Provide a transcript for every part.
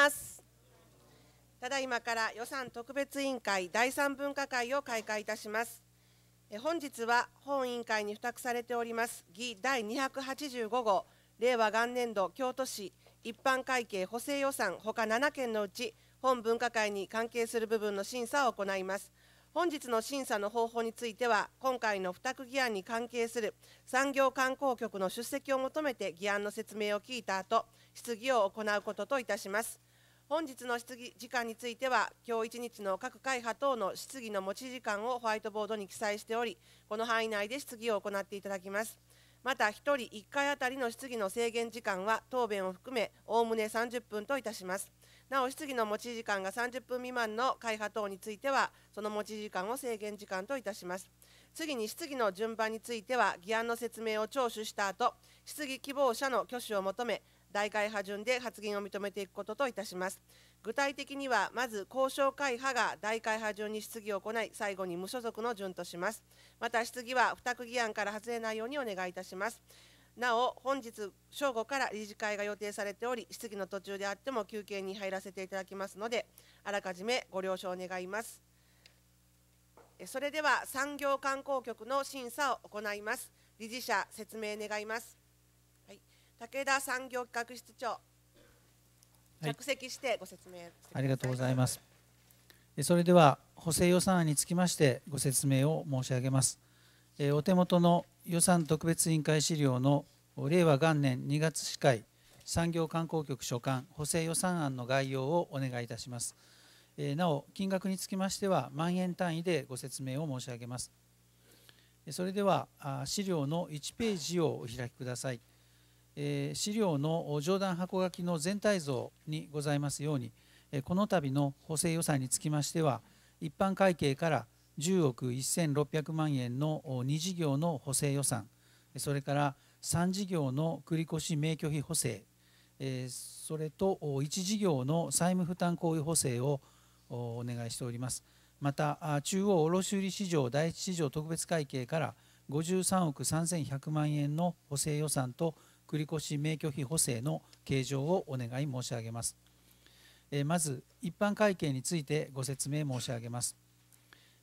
ます。ただいまから予算特別委員会第三分科会を開会いたします。本日は本委員会に付託されております議第285号令和元年度京都市一般会計補正予算ほか7件のうち本分科会に関係する部分の審査を行います。本日の審査の方法については今回の付託議案に関係する産業観光局の出席を求めて議案の説明を聞いた後質疑を行うことといたします。本日の質疑時間については今日一日の各会派等の質疑の持ち時間をホワイトボードに記載しておりこの範囲内で質疑を行っていただきます。また1人1回あたりの質疑の制限時間は答弁を含めおおむね30分といたします。なお質疑の持ち時間が30分未満の会派等についてはその持ち時間を制限時間といたします。次に質疑の順番については議案の説明を聴取した後質疑希望者の挙手を求め大会派順で発言を認めていくことといたします。具体的にはまず交渉会派が大会派順に質疑を行い最後に無所属の順とします。また質疑は付託議案から外れないようにお願いいたします。なお本日正午から理事会が予定されており質疑の途中であっても休憩に入らせていただきますのであらかじめご了承願います。それでは産業観光局の審査を行います。理事者説明願います、武田産業企画室長着席してご説明、はい、ありがとうございますそれでは補正予算案につきましてご説明を申し上げますお手元の予算特別委員会資料の令和元年2月司会産業観光局所管補正予算案の概要をお願いいたします。なお金額につきましては万円単位でご説明を申し上げます。それでは資料の1ページをお開きください。資料の上段箱書きの全体像にございますようにこの度の補正予算につきましては一般会計から10億1600万円の2事業の補正予算それから3事業の繰越免許費補正それと1事業の債務負担行為補正をお願いしております。また中央卸売市場第一市場特別会計から53億3100万円の補正予算と繰越免許費補正の計上をお願い申し上げますまず一般会計についてご説明申し上げます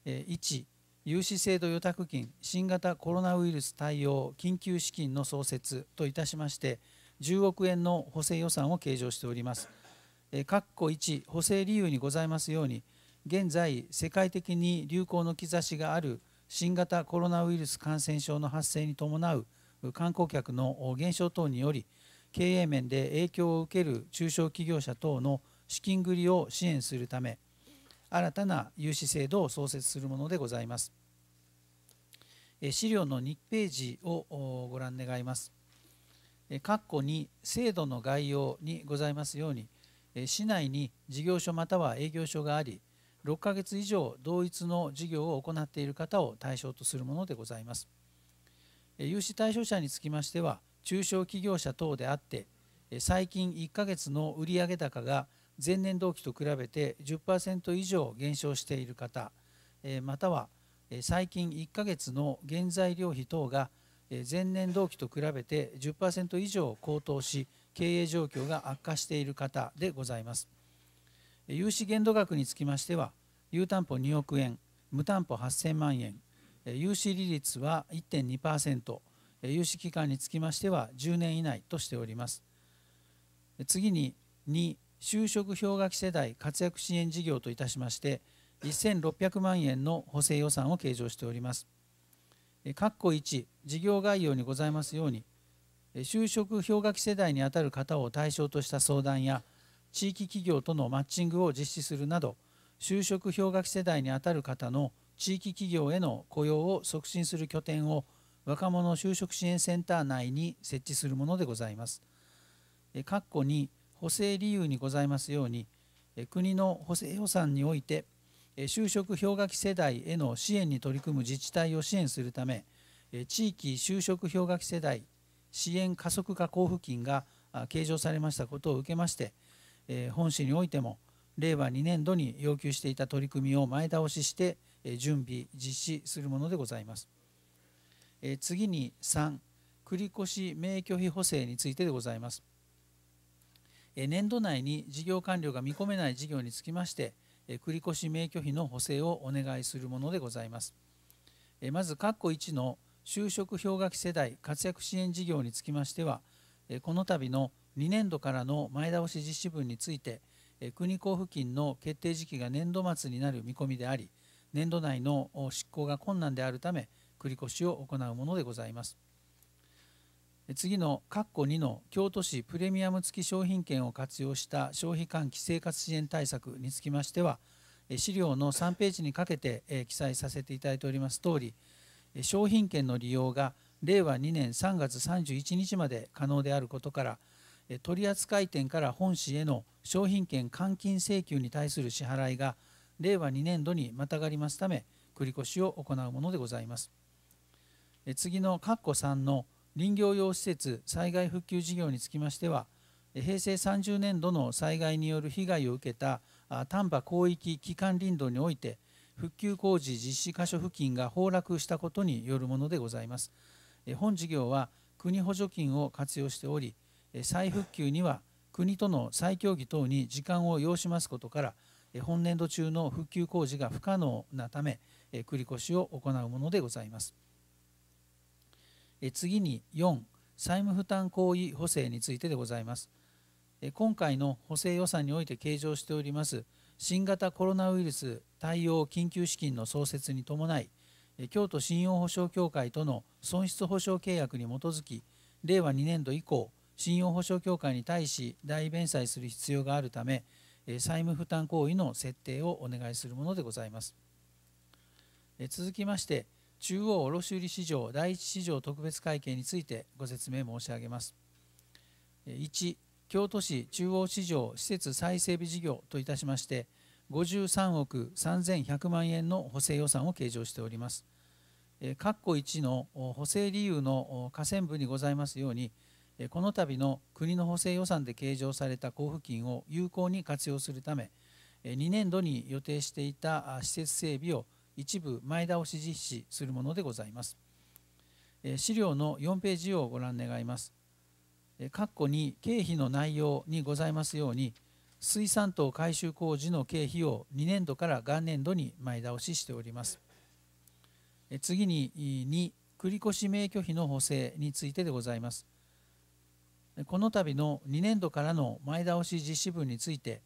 1融資制度予託金新型コロナウイルス対応緊急資金の創設といたしまして10億円の補正予算を計上しております。括弧1補正理由にございますように現在世界的に流行の兆しがある新型コロナウイルス感染症の発生に伴う観光客の減少等により経営面で影響を受ける中小企業者等の資金繰りを支援するため新たな融資制度を創設するものでございます。資料の2ページをご覧願います。括弧に制度の概要にございますように、市内に事業所または営業所があり、6ヶ月以上同一の事業を行っている方を対象とするものでございます。融資対象者につきましては、中小企業者等であって、最近1ヶ月の売上高が前年同期と比べて10%以上減少している方または最近1ヶ月の原材料費等が前年同期と比べて10%以上高騰し経営状況が悪化している方でございます。融資限度額につきましては有担保2億円無担保8000万円融資利率は1.2%融資期間につきましては10年以内としております次に2就職氷河期世代活躍支援事業といたしまして1600万円の補正予算を計上しております。括弧1事業概要にございますように就職氷河期世代にあたる方を対象とした相談や地域企業とのマッチングを実施するなど就職氷河期世代にあたる方の地域企業への雇用を促進する拠点を若者就職支援センター内に設置するものでございます。括弧2補正理由にございますように国の補正予算において就職氷河期世代への支援に取り組む自治体を支援するため地域就職氷河期世代支援加速化交付金が計上されましたことを受けまして本市においても令和2年度に要求していた取り組みを前倒しして準備実施するものでございます次に3繰越免許費補正についてでございます年度内に事業完了が見込めない事業につきまして繰越免許費の補正をお願いするものでございます。まず、括弧1の就職氷河期世代活躍支援事業につきましては、この度の2年度からの前倒し実施分について、国交付金の決定時期が年度末になる見込みであり、年度内の執行が困難であるため、繰越を行うものでございます。次の括弧2の京都市プレミアム付き商品券を活用した消費喚起生活支援対策につきましては資料の3ページにかけて記載させていただいております通り商品券の利用が令和2年3月31日まで可能であることから取扱店から本市への商品券換金請求に対する支払いが令和2年度にまたがりますため繰越を行うものでございます。次の括弧3の林業用施設災害復旧事業につきましては平成30年度の災害による被害を受けた丹波広域基幹林道において復旧工事実施箇所付近が崩落したことによるものでございます。本事業は国補助金を活用しており再復旧には国との再協議等に時間を要しますことから本年度中の復旧工事が不可能なため繰越を行うものでございます。次に4債務負担行為補正についてでございます今回の補正予算において計上しております新型コロナウイルス対応緊急資金の創設に伴い京都信用保証協会との損失保証契約に基づき令和2年度以降信用保証協会に対し代弁済する必要があるため債務負担行為の設定をお願いするものでございます続きまして中央卸売市場第一市場特別会計についてご説明申し上げます。1京都市中央市場施設再整備事業といたしまして53億3100万円の補正予算を計上しております。括弧1の補正理由の下線部にございますようにこの度の国の補正予算で計上された交付金を有効に活用するため2年度に予定していた施設整備を一部前倒し実施するものでございます。資料の4ページをご覧願います。括弧に経費の内容にございますように、水産等改修工事の経費を2年度から元年度に前倒ししております。次に2、繰越免許費の補正についてでございます。この度の2年度からの前倒し実施分について、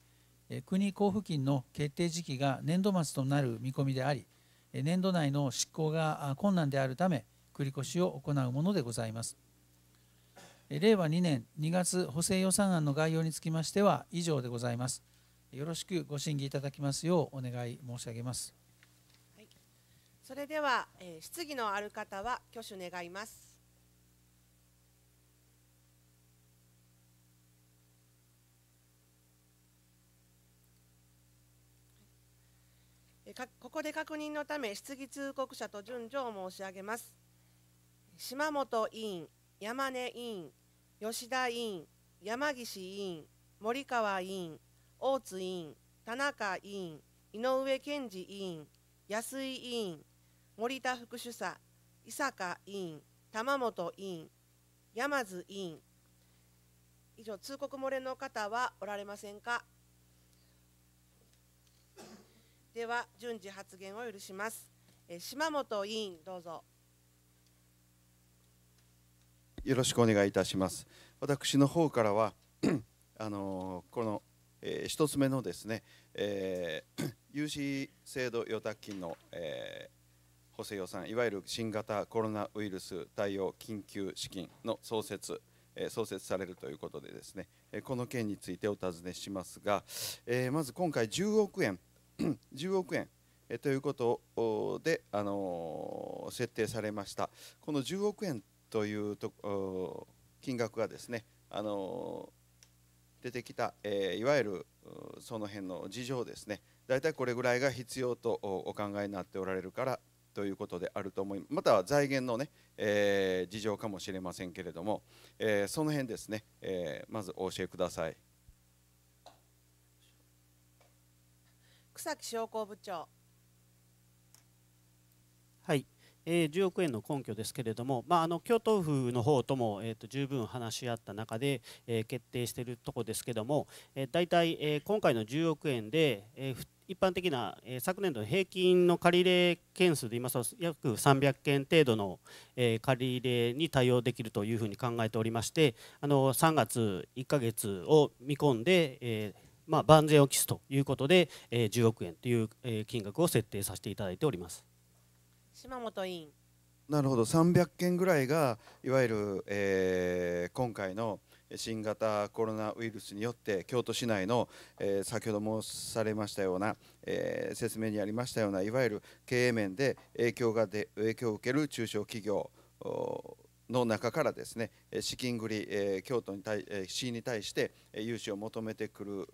国交付金の決定時期が年度末となる見込みであり、年度内の執行が困難であるため繰越しを行うものでございます。令和2年2月補正予算案の概要につきましては以上でございます。よろしくご審議いただきますようお願い申し上げます。それでは、え、質疑のある方は挙手願います。ここで確認のため質疑通告者と順序を申し上げます。島本委員山根委員吉田委員山岸委員森川委員大津委員田中委員井上健二委員安井委員森田副主査伊坂委員玉本委員山津委員。以上通告漏れの方はおられませんか？では順次発言を許します。え島本委員どうぞ。よろしくお願いいたします。私の方からは あのこの、えー、一つ目のですね、えー、融資制度預託金の、えー、補正予算いわゆる新型コロナウイルス対応緊急資金の創設え創設されるということでですねこの件についてお尋ねしますが、えまず今回10億円 10億円ということで、あの設定されました。この10億円というと金額がですね、あの出てきた、えいわゆるその辺の事情ですね。大体これぐらいが必要とお考えになっておられるからということであると思いまたは財源のね、えー、事情かもしれませんけれども、えー、その辺ですね、えー、まずお教えください。草木商工部長。はい、えー、10億円の根拠ですけれども、まあ、あの京都府の方とも、えーと、十分話し合った中で、えー、決定しているところですけれども、えー、大体、えー、今回の10億円で、えー、一般的な、え、昨年度の平均の借り入れ件数で言いますと約300件程度の、え、借り入れに対応できるというふうに考えておりましてあの3月1か月を見込んで、えまあ、万全を期すということで、えー、10億円という、えー、金額を設定させていただいております。島本委員。なるほど。300件ぐらいがいわゆる、えー、今回の新型コロナウイルスによって京都市内の、えー、先ほど申されましたような、えー、説明にありましたようないわゆる経営面で影響がで影響を受ける中小企業の中からですね資金繰り、えー、京都に対、えー、市に対して融資を求めてくる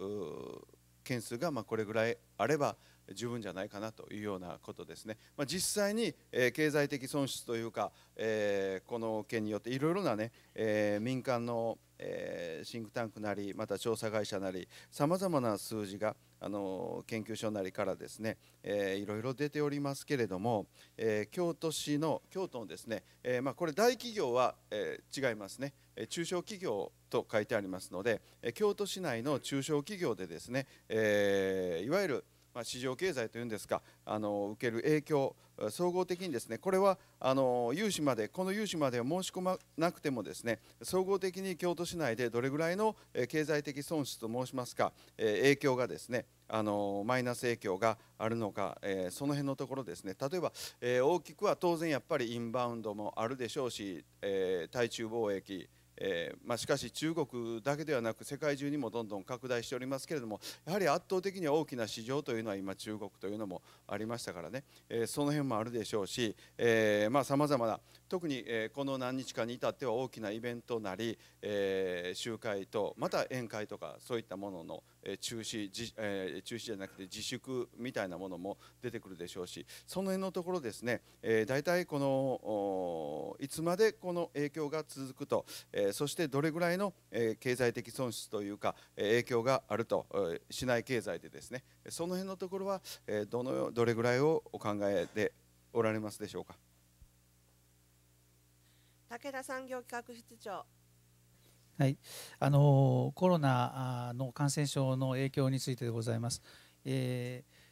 件数がまあこれぐらいあれば十分じゃないかなというようなことですね、まあ、実際に、え、経済的損失というか、え、この件によっていろいろなね、え、民間の、えシンクタンクなりまた調査会社なりさまざまな数字があの研究所なりからですね、えー、いろいろ出ておりますけれども、えー、京都市の京都のですね、えー、まあ、これ大企業は、え違いますね、え中小企業と書いてありますので、え京都市内の中小企業でですね、えいわゆるまあ、市場経済というんですかあの受ける影響総合的にですねこれはあの融資までこの融資までは申し込まなくてもですね総合的に京都市内でどれぐらいの経済的損失と申しますか影響がですねあのマイナス影響があるのか、えー、その辺のところですね。例えば、えー、大きくは当然やっぱりインバウンドもあるでしょうし、えー、対中貿易えー、まあ、しかし中国だけではなく世界中にもどんどん拡大しておりますけれどもやはり圧倒的に大きな市場というのは今中国というのもありましたからね、えー、その辺もあるでしょうしさまざ、まな特に、え、この何日かに至っては大きなイベントなり、え集会とまた宴会とかそういったものの、え中止、え中止じゃなくて自粛みたいなものも出てくるでしょうしその辺のところですね、え大体このいつまでこの影響が続くと、えそしてどれぐらいの経済的損失というか影響があると市内経済でですねその辺のところはどのどれぐらいをお考えでおられますでしょうか？武田産業企画室長はい、あのコロナの感染症の影響についてでございます。えー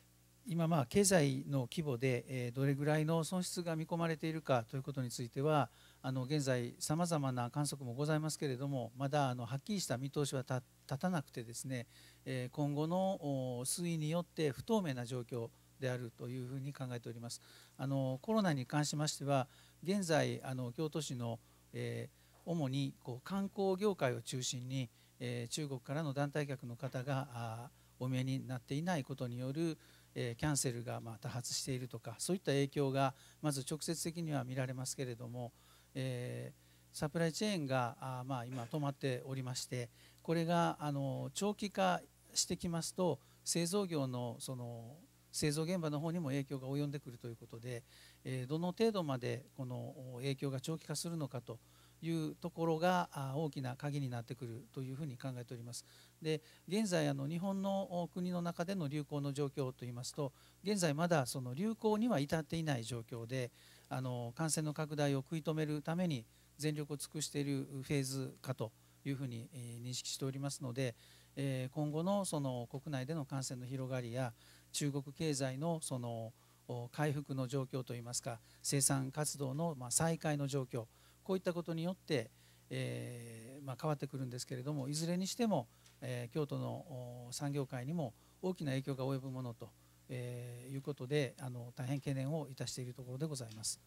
今まあ経済の規模で、えどれぐらいの損失が見込まれているかということについてはあの現在さまざまな観測もございますけれどもまだあのはっきりした見通しは立たなくてですね、え今後の推移によって不透明な状況であるというふうに考えております。あのコロナに関しましては現在あの京都市の、えー、主にこう観光業界を中心に、えー、中国からの団体客の方がお見えになっていないことによるえキャンセルがま多発しているとかそういった影響がまず直接的には見られますけれども、えサプライチェーンがあま今止まっておりましてこれがあの長期化してきますと製造業のその製造現場の方にも影響が及んでくるということで、どの程度までこの影響が長期化するのかというところが大きな鍵になってくるというふうに考えております。で現在あの日本の国の中での流行の状況といいますと現在まだその流行には至っていない状況であの感染の拡大を食い止めるために全力を尽くしているフェーズかというふうに認識しておりますので今後のその国内での感染の広がりや中国経済のその回復の状況といいますか生産活動の再開の状況こういったことによって、えーまあ、変わってくるんですけれどもいずれにしても、えー、京都の産業界にも大きな影響が及ぶものと、えー、いうことであの大変懸念をいたしているところでございます。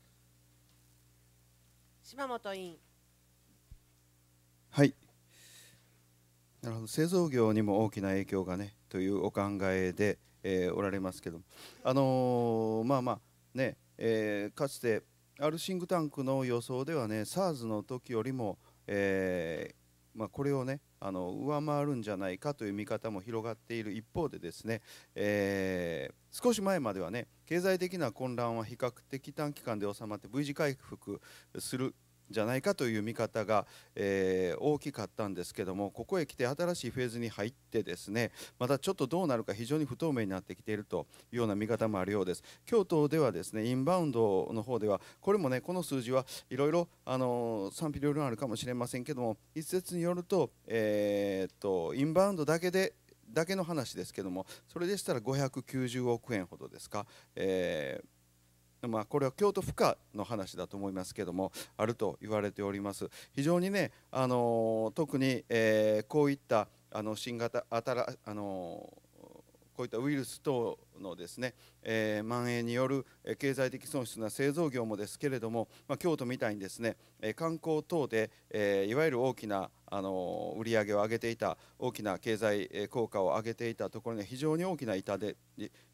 島本委員。はい。なるほど。製造業にも大きな影響がねというお考えで、えー、おられますけどあのー、まあまあね、えー、かつてあるシンクタンクの予想ではね SARS の時よりも、え、まあ、これをねあの上回るんじゃないかという見方も広がっている一方でですね、えー、少し前まではね経済的な混乱は比較的短期間で収まって V 字回復するじゃないかという見方が、えー、大きかったんですけどもここへ来て新しいフェーズに入ってですねまたちょっとどうなるか非常に不透明になってきているというような見方もあるようです。京都ではですねインバウンドの方ではこれもねこの数字はいろいろ賛否両論あるかもしれませんけども一説によると,、えー、っとインバウンドだけでだけの話ですけどもそれでしたら590億円ほどですか、えーまあ、これは京都府下の話だと思いますけどもあると言われております。非常にね、あの特に、えー、こういったあの新型あたら、あのこういったウイルス等のですね、えー、蔓延による経済的損失な製造業もですけれども、まあ、京都みたいにですね観光等で、えー、いわゆる大きなあの売り上げを上げていた大きな経済効果を上げていたところに非常に大きな痛手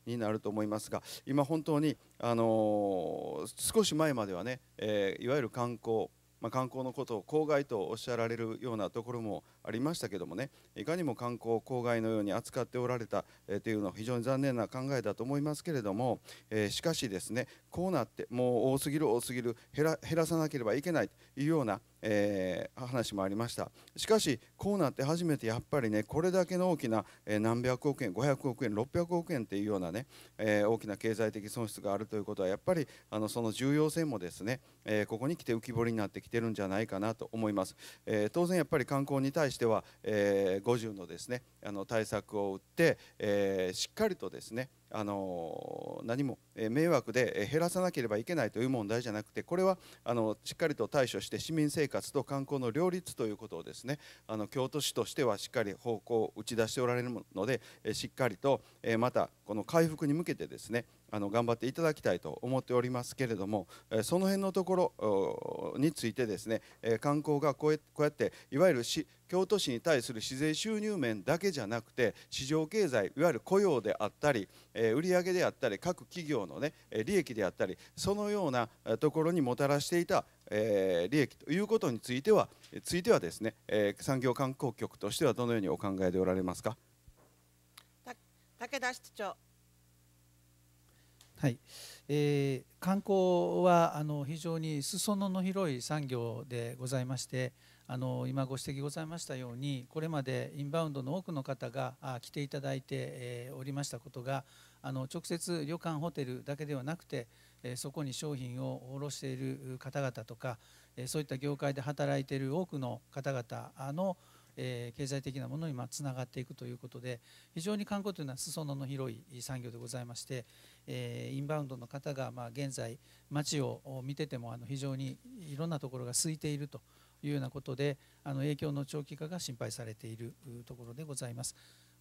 になると思いますが今本当に、あの少し前まではね、えー、いわゆる観光まあ、観光のことを郊外とおっしゃられるようなところもありましたけどもねいかにも観光を郊外のように扱っておられた、というのは非常に残念な考えだと思いますけれども、えー、しかしですねこうなってもう多すぎる多すぎる減らさなければいけないというような、えー、話もありました。しかしこうなって初めてやっぱりねこれだけの大きな、えー、何百億円500億円600億円っていうようなね、えー、大きな経済的損失があるということはやっぱりあのその重要性もですね、えここに来て浮き彫りになってきてるんじゃないかなと思います、え当然やっぱり観光に対しては、え50のですねあの対策を打って、えしっかりとですねあの何も迷惑で減らさなければいけないという問題じゃなくてこれはあのしっかりと対処して市民生活と観光の両立ということをですねあの京都市としてはしっかり方向を打ち出しておられるのでしっかりとまたこの回復に向けてですねあの頑張っていただきたいと思っておりますけれどもその辺のところについてですね観光がこうやっていわゆる京都市に対する市税収入面だけじゃなくて市場経済いわゆる雇用であったり売上であったり各企業のね利益であったりそのようなところにもたらしていたえ利益ということについてはついてはですね、え産業観光局としてはどのようにお考えでおられますか？武田室長。はい、えー、観光はあの非常に裾野の広い産業でございましてあの今ご指摘ございましたようにこれまでインバウンドの多くの方が来ていただいて、えー、おりましたことがあの直接旅館ホテルだけではなくて、えー、そこに商品を卸している方々とか、えー、そういった業界で働いている多くの方々のえー、経済的なものにつながっていくということで非常に観光というのは裾野の広い産業でございまして、えー、インバウンドの方がまあ現在街を見ててもあの非常にいろんなところが空いているというようなことであの影響の長期化が心配されているところでございます。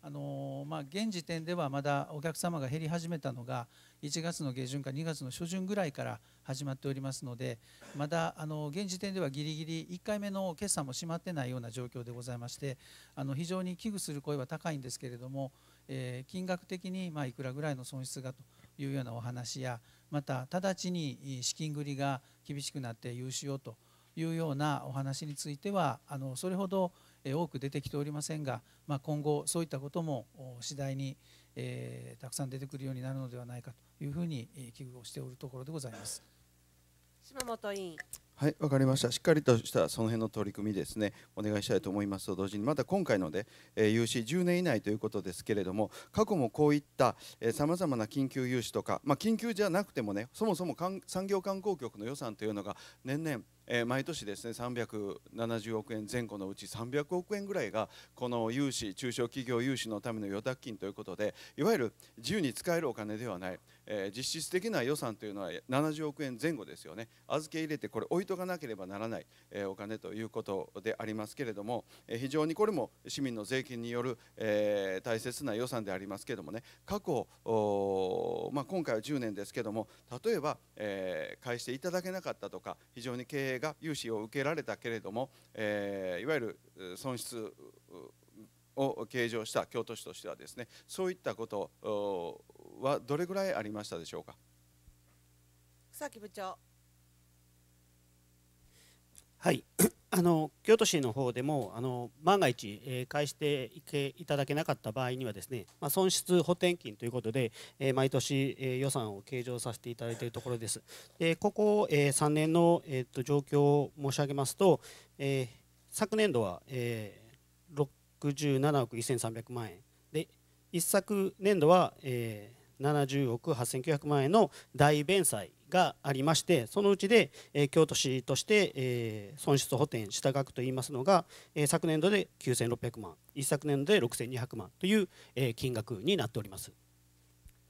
あのまあ、現時点ではまだお客様が減り始めたのが1月の下旬か2月の初旬ぐらいから始まっておりますのでまだあの現時点ではぎりぎり1回目の決算も閉まってないような状況でございましてあの非常に危惧する声は高いんですけれども、えー、金額的にまいくらぐらいの損失がというようなお話やまた直ちに資金繰りが厳しくなって融資をというようなお話についてはあのそれほど多く出てきておりませんが、まあ、今後そういったことも次第に、えー、たくさん出てくるようになるのではないかというふうに危惧をしておるところでございます。島本委員はい、わかりました。しっかりとしたその辺の取り組みですね、お願いしたいと思いますと同時に、また今回ので、えー、融資10年以内ということですけれども、過去もこういったさまざまな緊急融資とか、まあ、緊急じゃなくてもね、そもそも産業観光局の予算というのが年々、えー、毎年ですね370億円前後のうち300億円ぐらいがこの融資中小企業融資のための予託金ということでいわゆる自由に使えるお金ではない、えー、実質的な予算というのは70億円前後ですよね。預け入れてこれ置いとかなければならない、えー、お金ということでありますけれども、えー、非常にこれも市民の税金による、え、大切な予算でありますけれどもね。過去、まあ、今回は10年ですけども例えば、え、返していただけなかったとか非常に経営が融資を受けられたけれども、え、いわゆる損失を計上した京都市としてはですねそういったことはどれぐらいありましたでしょうか？草木部長。はい。あの京都市の方でもあの万が一、えー、返していけいただけなかった場合にはですね、まあ、損失補填金ということで、えー、毎年、えー、予算を計上させていただいているところです。でここ、えー、3年の、えー、と状況を申し上げますと、えー、昨年度は、えー、67億1300万円。で一昨年度は、えー、70億8900万円の大弁済がありましてそのうちで、えー、京都市として、えー、損失補填した額といいますのが、えー、昨年度で9600万一昨年度で6200万という、えー、金額になっております。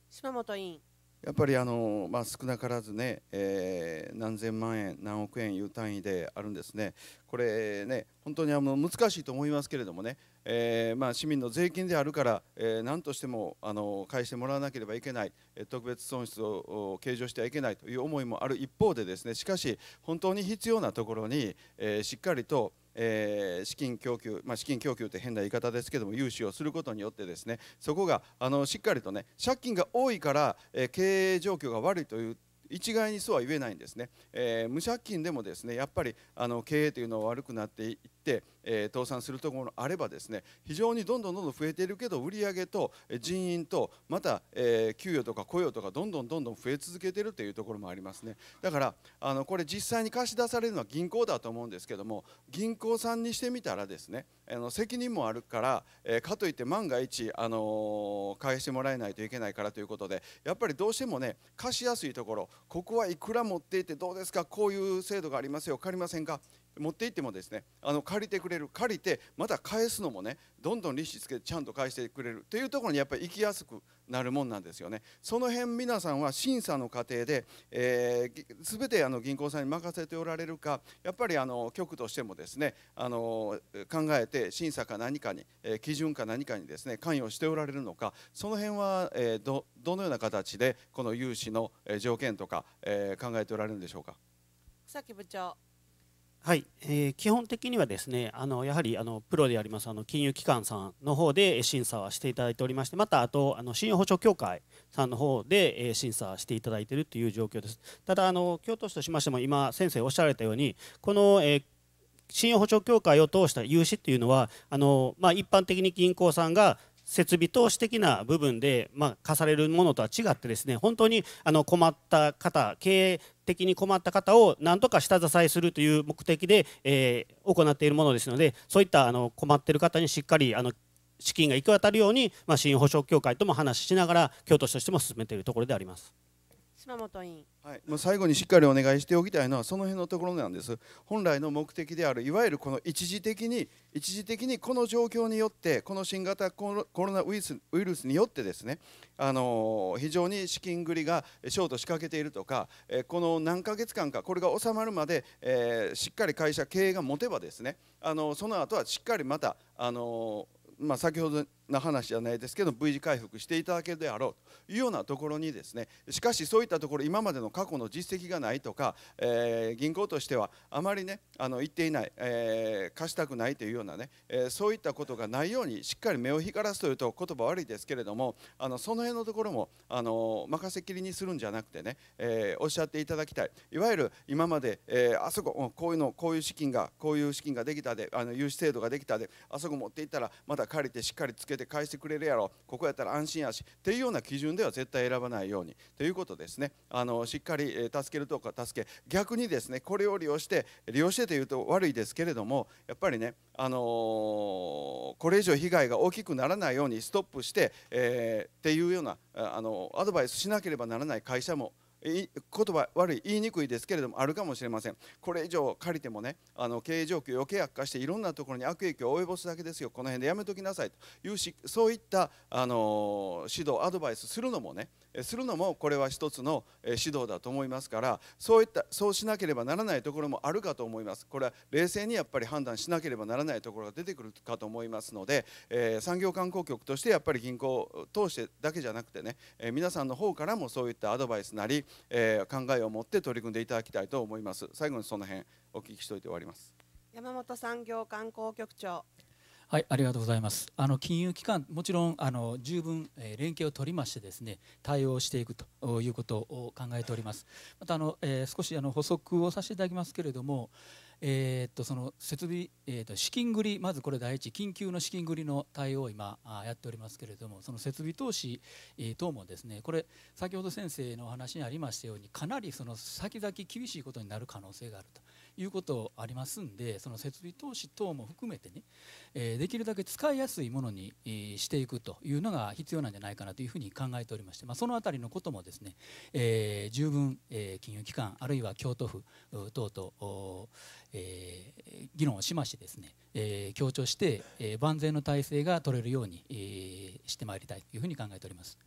島本委員。やっぱりあの、まあ、少なからずね、えー、何千万円何億円いう単位であるんですね。これね本当にあの難しいと思いますけれどもね、えー、まあ、市民の税金であるから、えー、何としてもあの返してもらわなければいけない、特別損失を計上してはいけないという思いもある一方でですねしかし本当に必要なところに、えしっかりとえー、資金供給、まあ、資金供給って変な言い方ですけども融資をすることによってですねそこがあのしっかりとね借金が多いから、えー、経営状況が悪いという一概にそうは言えないんですね、えー、無借金でもですねやっぱりあの経営というのは悪くなっていっ、えー、倒産するところがあればですね非常にどんどんどんどん増えているけど売上と人員とまた、えー、給与とか雇用とかどんどんどんどん増え続けているというところもありますね。だからあのこれ実際に貸し出されるのは銀行だと思うんですけども銀行さんにしてみたらですねあの責任もあるから、えー、かといって万が一、あの、返してもらえないといけないからということでやっぱりどうしてもね貸しやすいところここはいくら持っていてどうですかこういう制度がありますよ借りませんか？持って行ってもですねあの借りてくれる。借りてまた返すのもねどんどん利子つけてちゃんと返してくれるというところにやっぱり行きやすくなるもんなんですよね。その辺皆さんは審査の過程で、えー、全てあの銀行さんに任せておられるかやっぱりあの局としてもですねあの考えて審査か何かに、えー、基準か何かにですね関与しておられるのかその辺は、えー、どどのような形でこの融資の条件とか、えー、考えておられるんでしょうか？草木部長。はい、えー、基本的にはですねあのやはりあのプロでありますあの金融機関さんの方で審査はしていただいておりましてまたあとあの信用保証協会さんの方で、えー、審査していただいているという状況です。ただあの京都市としましても今先生おっしゃられたようにこの、えー、信用保証協会を通した融資っていうのはあの、まあ、一般的に銀行さんが設備投資的な部分で、まあ、課されるものとは違ってですね本当にあの困った方経営的に困った方を何とか下支えするという目的で、えー、行っているものですのでそういったあの困っている方にしっかりあの資金が行き渡るように、まあ、信用保証協会とも話ししながら京都市としても進めているところであります。島本委員、はい、もう最後にしっかりお願いしておきたいのはその辺のところなんです。本来の目的であるいわゆるこの一時的に一時的にこの状況によってこの新型コロナウイルスによってですねあの非常に資金繰りがショートしかけているとかこの何ヶ月間かこれが収まるまで、えー、しっかり会社経営が持てばですねあのその後はしっかりまたあのまあ、先ほどの話じゃないですけど V 字回復していただけるであろうというようなところにですねしかしそういったところ今までの過去の実績がないとか、えー、銀行としてはあまりねあの言っていない、えー、貸したくないというようなね、えー、そういったことがないようにしっかり目を光らすというと言葉悪いですけれどもあのその辺のところもあの任せきりにするんじゃなくてね、えおっしゃっていただきたい。いわゆる今まで、えあそここういうのこういう資金がこういう資金ができたであの融資制度ができたであそこ持っていったらまた借りてしっかりつけて返してくれるやろ。ここやったら安心やし。っていうような基準では絶対選ばないように。ということですね。あのしっかり助けるとか助け。逆にですねこれを利用して利用してというと悪いですけれどもやっぱりねあのー、これ以上被害が大きくならないようにストップして、えー、っていうようなあのアドバイスしなければならない会社も言葉悪い言いにくいですけれどもあるかもしれません。これ以上借りてもねあの経営状況余計悪化していろんなところに悪影響を及ぼすだけですよ。この辺でやめときなさいと。いうしそういった、あの指導アドバイスするのもねするのもこれは一つの指導だと思いますからそういったそうしなければならないところもあるかと思います。これは冷静にやっぱり判断しなければならないところが出てくるかと思いますので、えー、産業観光局としてやっぱり銀行を通してだけじゃなくてね、えー、皆さんの方からもそういったアドバイスなり、えー、考えを持って取り組んでいただきたいと思います最後にその辺お聞きしておいて終わります山本産業観光局長はい、ありがとうございます。あの金融機関もちろんあの十分、えー、連携を取りましてですね対応していくということを考えております。またあの、えー、少しあの補足をさせていただきますけれども、えー、っとその設備、えー、っと資金繰りまずこれ第一緊急の資金繰りの対応を今あやっておりますけれどもその設備投資、等もですねこれ先ほど先生のお話にありましたようにかなりその先々厳しいことになる可能性があると。いうことありますんでその設備投資等も含めてね、えー、できるだけ使いやすいものに、していくというのが必要なんじゃないかなというふうに考えておりまして、まあ、その辺りのこともですね、えー、十分、え金融機関あるいは京都府等々、え議論をしましてですね、え強調して、え万全の体制が取れるように、してまいりたいというふうに考えております。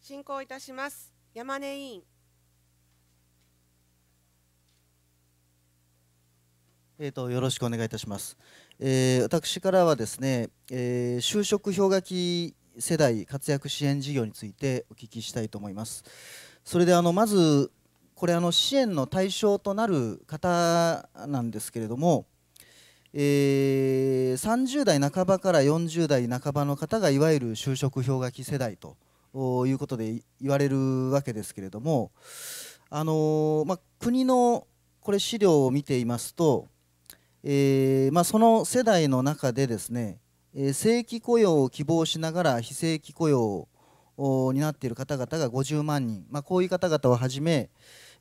進行いたします。山根委員。えーと、よろしくお願いいたします。えー、私からはですね、えー、就職氷河期世代活躍支援事業についてお聞きしたいと思います。それであのまずこれあの支援の対象となる方なんですけれども、えー、30代半ばから40代半ばの方がいわゆる就職氷河期世代ということで言われるわけですけれども、あのまあ、国のこれ資料を見ていますとえー、まあ、その世代の中でですね、え、正規雇用を希望しながら非正規雇用になっている方々が50万人、まあ、こういう方々をはじめ、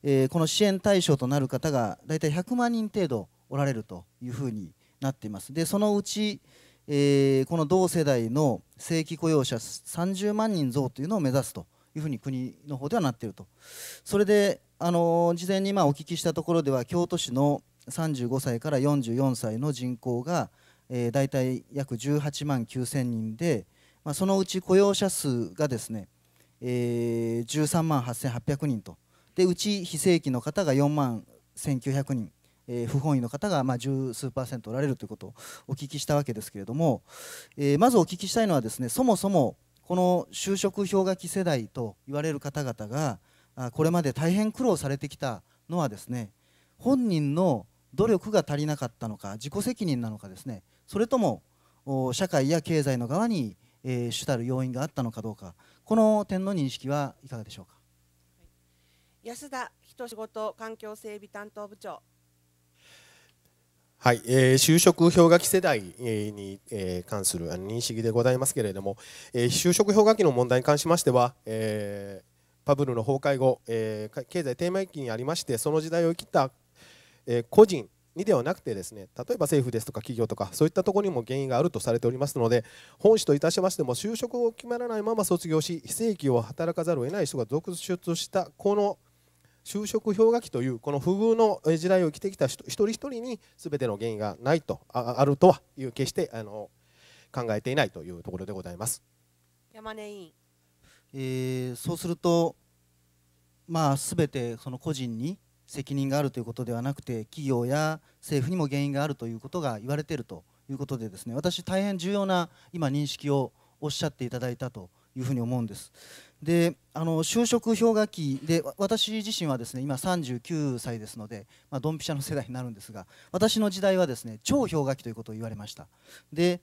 え、この支援対象となる方が大体100万人程度おられるというふうになっています。でそのうち、えー、この同世代の正規雇用者30万人増というのを目指すというふうに国の方ではなっていると。それで、あの事前にまお聞きしたところでは京都市の35歳から44歳の人口が、えー、大体約18万9000人で、まあ、そのうち雇用者数がですね、えー、13万8800人と。でうち非正規の方が4万1900人、えー、不本意の方がまあ十数パーセントおられるということをお聞きしたわけですけれども、えー、まずお聞きしたいのはですねそもそもこの就職氷河期世代と言われる方々がこれまで大変苦労されてきたのはですね本人の努力が足りなかったのか自己責任なのかですね。それとも社会や経済の側に、えー、主たる要因があったのかどうか。この点の認識はいかがでしょうか？安田人仕事環境整備担当部長。はい、えー、就職氷河期世代に、えー、関する認識でございますけれども、えー、就職氷河期の問題に関しましては、えー、パブルの崩壊後、えー、経済低迷期にありましてその時代を生きたえー、個人にではなくてですね例えば政府ですとか企業とかそういったところにも原因があるとされておりますので本市といたしましても就職を決まらないまま卒業し非正規を働かざるを得ない人が続出したこの就職氷河期というこの不遇の時代を生きてきた人一人一人に全ての原因がないとあるとはいう決してあの考えていないというところでございます。山根委員、えー、そうするとまあ全てその個人に責任があるということではなくて企業や政府にも原因があるということが言われているということでですね私大変重要な今認識をおっしゃっていただいたというふうに思うんです。であの就職氷河期で私自身はですね今39歳ですので、まあ、ドンピシャの世代になるんですが私の時代はですね超氷河期ということを言われましたで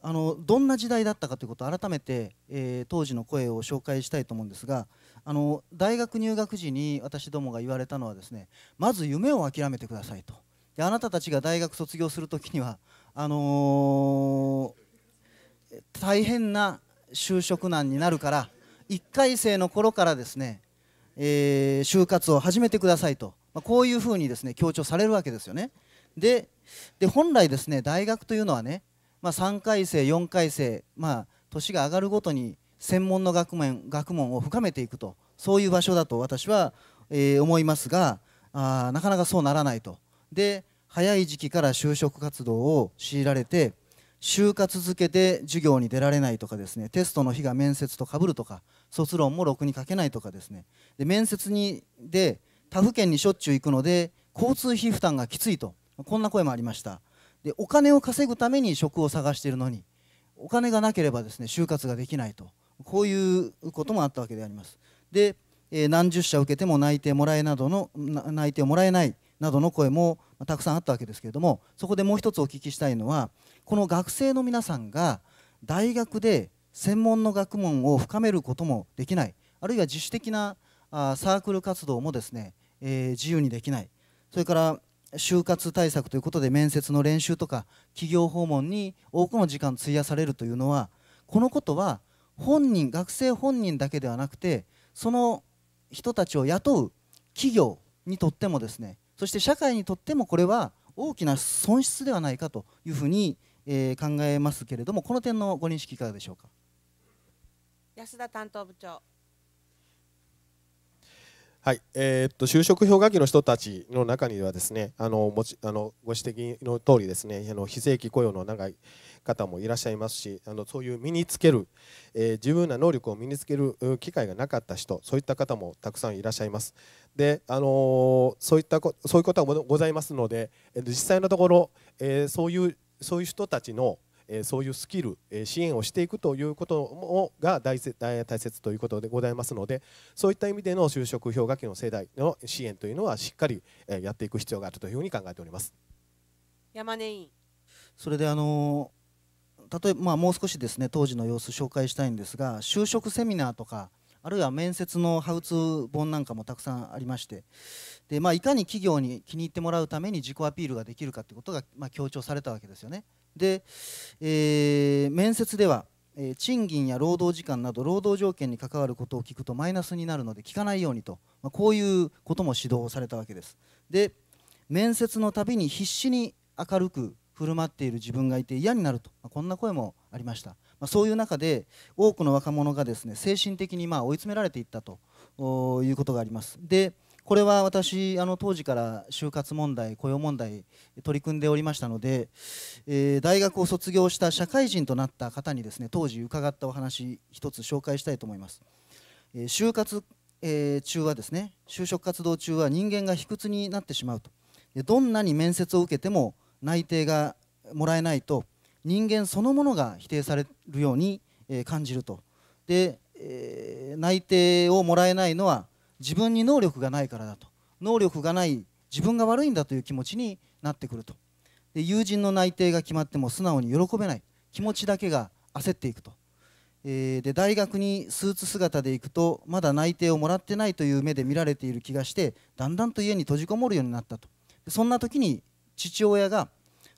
あのどんな時代だったかということを改めて、えー、当時の声を紹介したいと思うんですがあの大学入学時に私どもが言われたのはですねまず夢を諦めてくださいと。であなたたちが大学卒業する時にはあのー、大変な就職難になるから1回生の頃からですね、えー、就活を始めてくださいと、まあ、こういうふうにですね強調されるわけですよね。でで本来ですね大学というのはね、まあ、3回生4回生まあ年が上がるごとに専門の学問学問を深めていくとそういう場所だと私は、えー、思いますがあなかなかそうならないと。で早い時期から就職活動を強いられて就活続けて授業に出られないとかですねテストの日が面接とかぶるとか卒論もろくに書けないとかですね。で面接にで他府県にしょっちゅう行くので交通費負担がきついと。こんな声もありました。でお金を稼ぐために職を探しているのにお金がなければですね就活ができないと。こういうこともあったわけであります。で、え何十社受けても内定もらえなどの内定をもらえないなどの声もたくさんあったわけですけれどもそこでもう一つお聞きしたいのはこの学生の皆さんが大学で専門の学問を深めることもできないあるいは自主的なあサークル活動もですね、えー自由にできないそれから就活対策ということで面接の練習とか企業訪問に多くの時間費やされるというのはこのことは本人学生本人だけではなくてその人たちを雇う企業にとってもですねそして社会にとってもこれは大きな損失ではないかというふうに、えー考えますけれどもこの点のご認識いかがでしょうか？安田担当部長はい、えーっと就職氷河期の人たちの中にはですね、あのもちあのご指摘の通りですね、あの非正規雇用の長い方もいらっしゃいますし、あのそういう身につける、えー十分な能力を身につけるう機会がなかった人、そういった方もたくさんいらっしゃいます。で、あのーそういったこそういうことがございますので、えー実際のところ、えーそういうそういう人たちのえーそういうスキル、えー支援をしていくということもが大切大大切ということでございますのでそういった意味での就職氷河期の世代の支援というのはしっかりえーやっていく必要があるというふうに考えております。山根委員それであの例えば、まあ、もう少しですね当時の様子紹介したいんですが就職セミナーとかあるいは面接のハウツー本なんかもたくさんありましてで、まあ、いかに企業に気に入ってもらうために自己アピールができるかということが、まあ、強調されたわけですよね。で、えー面接では、えー賃金や労働時間など労働条件に関わることを聞くとマイナスになるので聞かないようにと、まあ、こういうことも指導されたわけです。で面接のたびに必死に明るく振る舞っている自分がいて嫌になると、まあこんな声もありました、まあ、そういう中で多くの若者がですね精神的にまあ追い詰められていったということがあります。でこれは私あの当時から就活問題雇用問題取り組んでおりましたので、えー大学を卒業した社会人となった方にですね当時伺ったお話一つ紹介したいと思います、えー就活、えー中はですね就職活動中は人間が卑屈になってしまうと。でどんなに面接を受けても内定がもらえないと人間そのものが否定されるように、感じると。で、えー内定をもらえないのは自分に能力がないからだと。能力がない自分が悪いんだという気持ちになってくると。で友人の内定が決まっても素直に喜べない。気持ちだけが焦っていくと、えーで大学にスーツ姿で行くとまだ内定をもらってないという目で見られている気がしてだんだんと家に閉じこもるようになったと。そんな時に父親が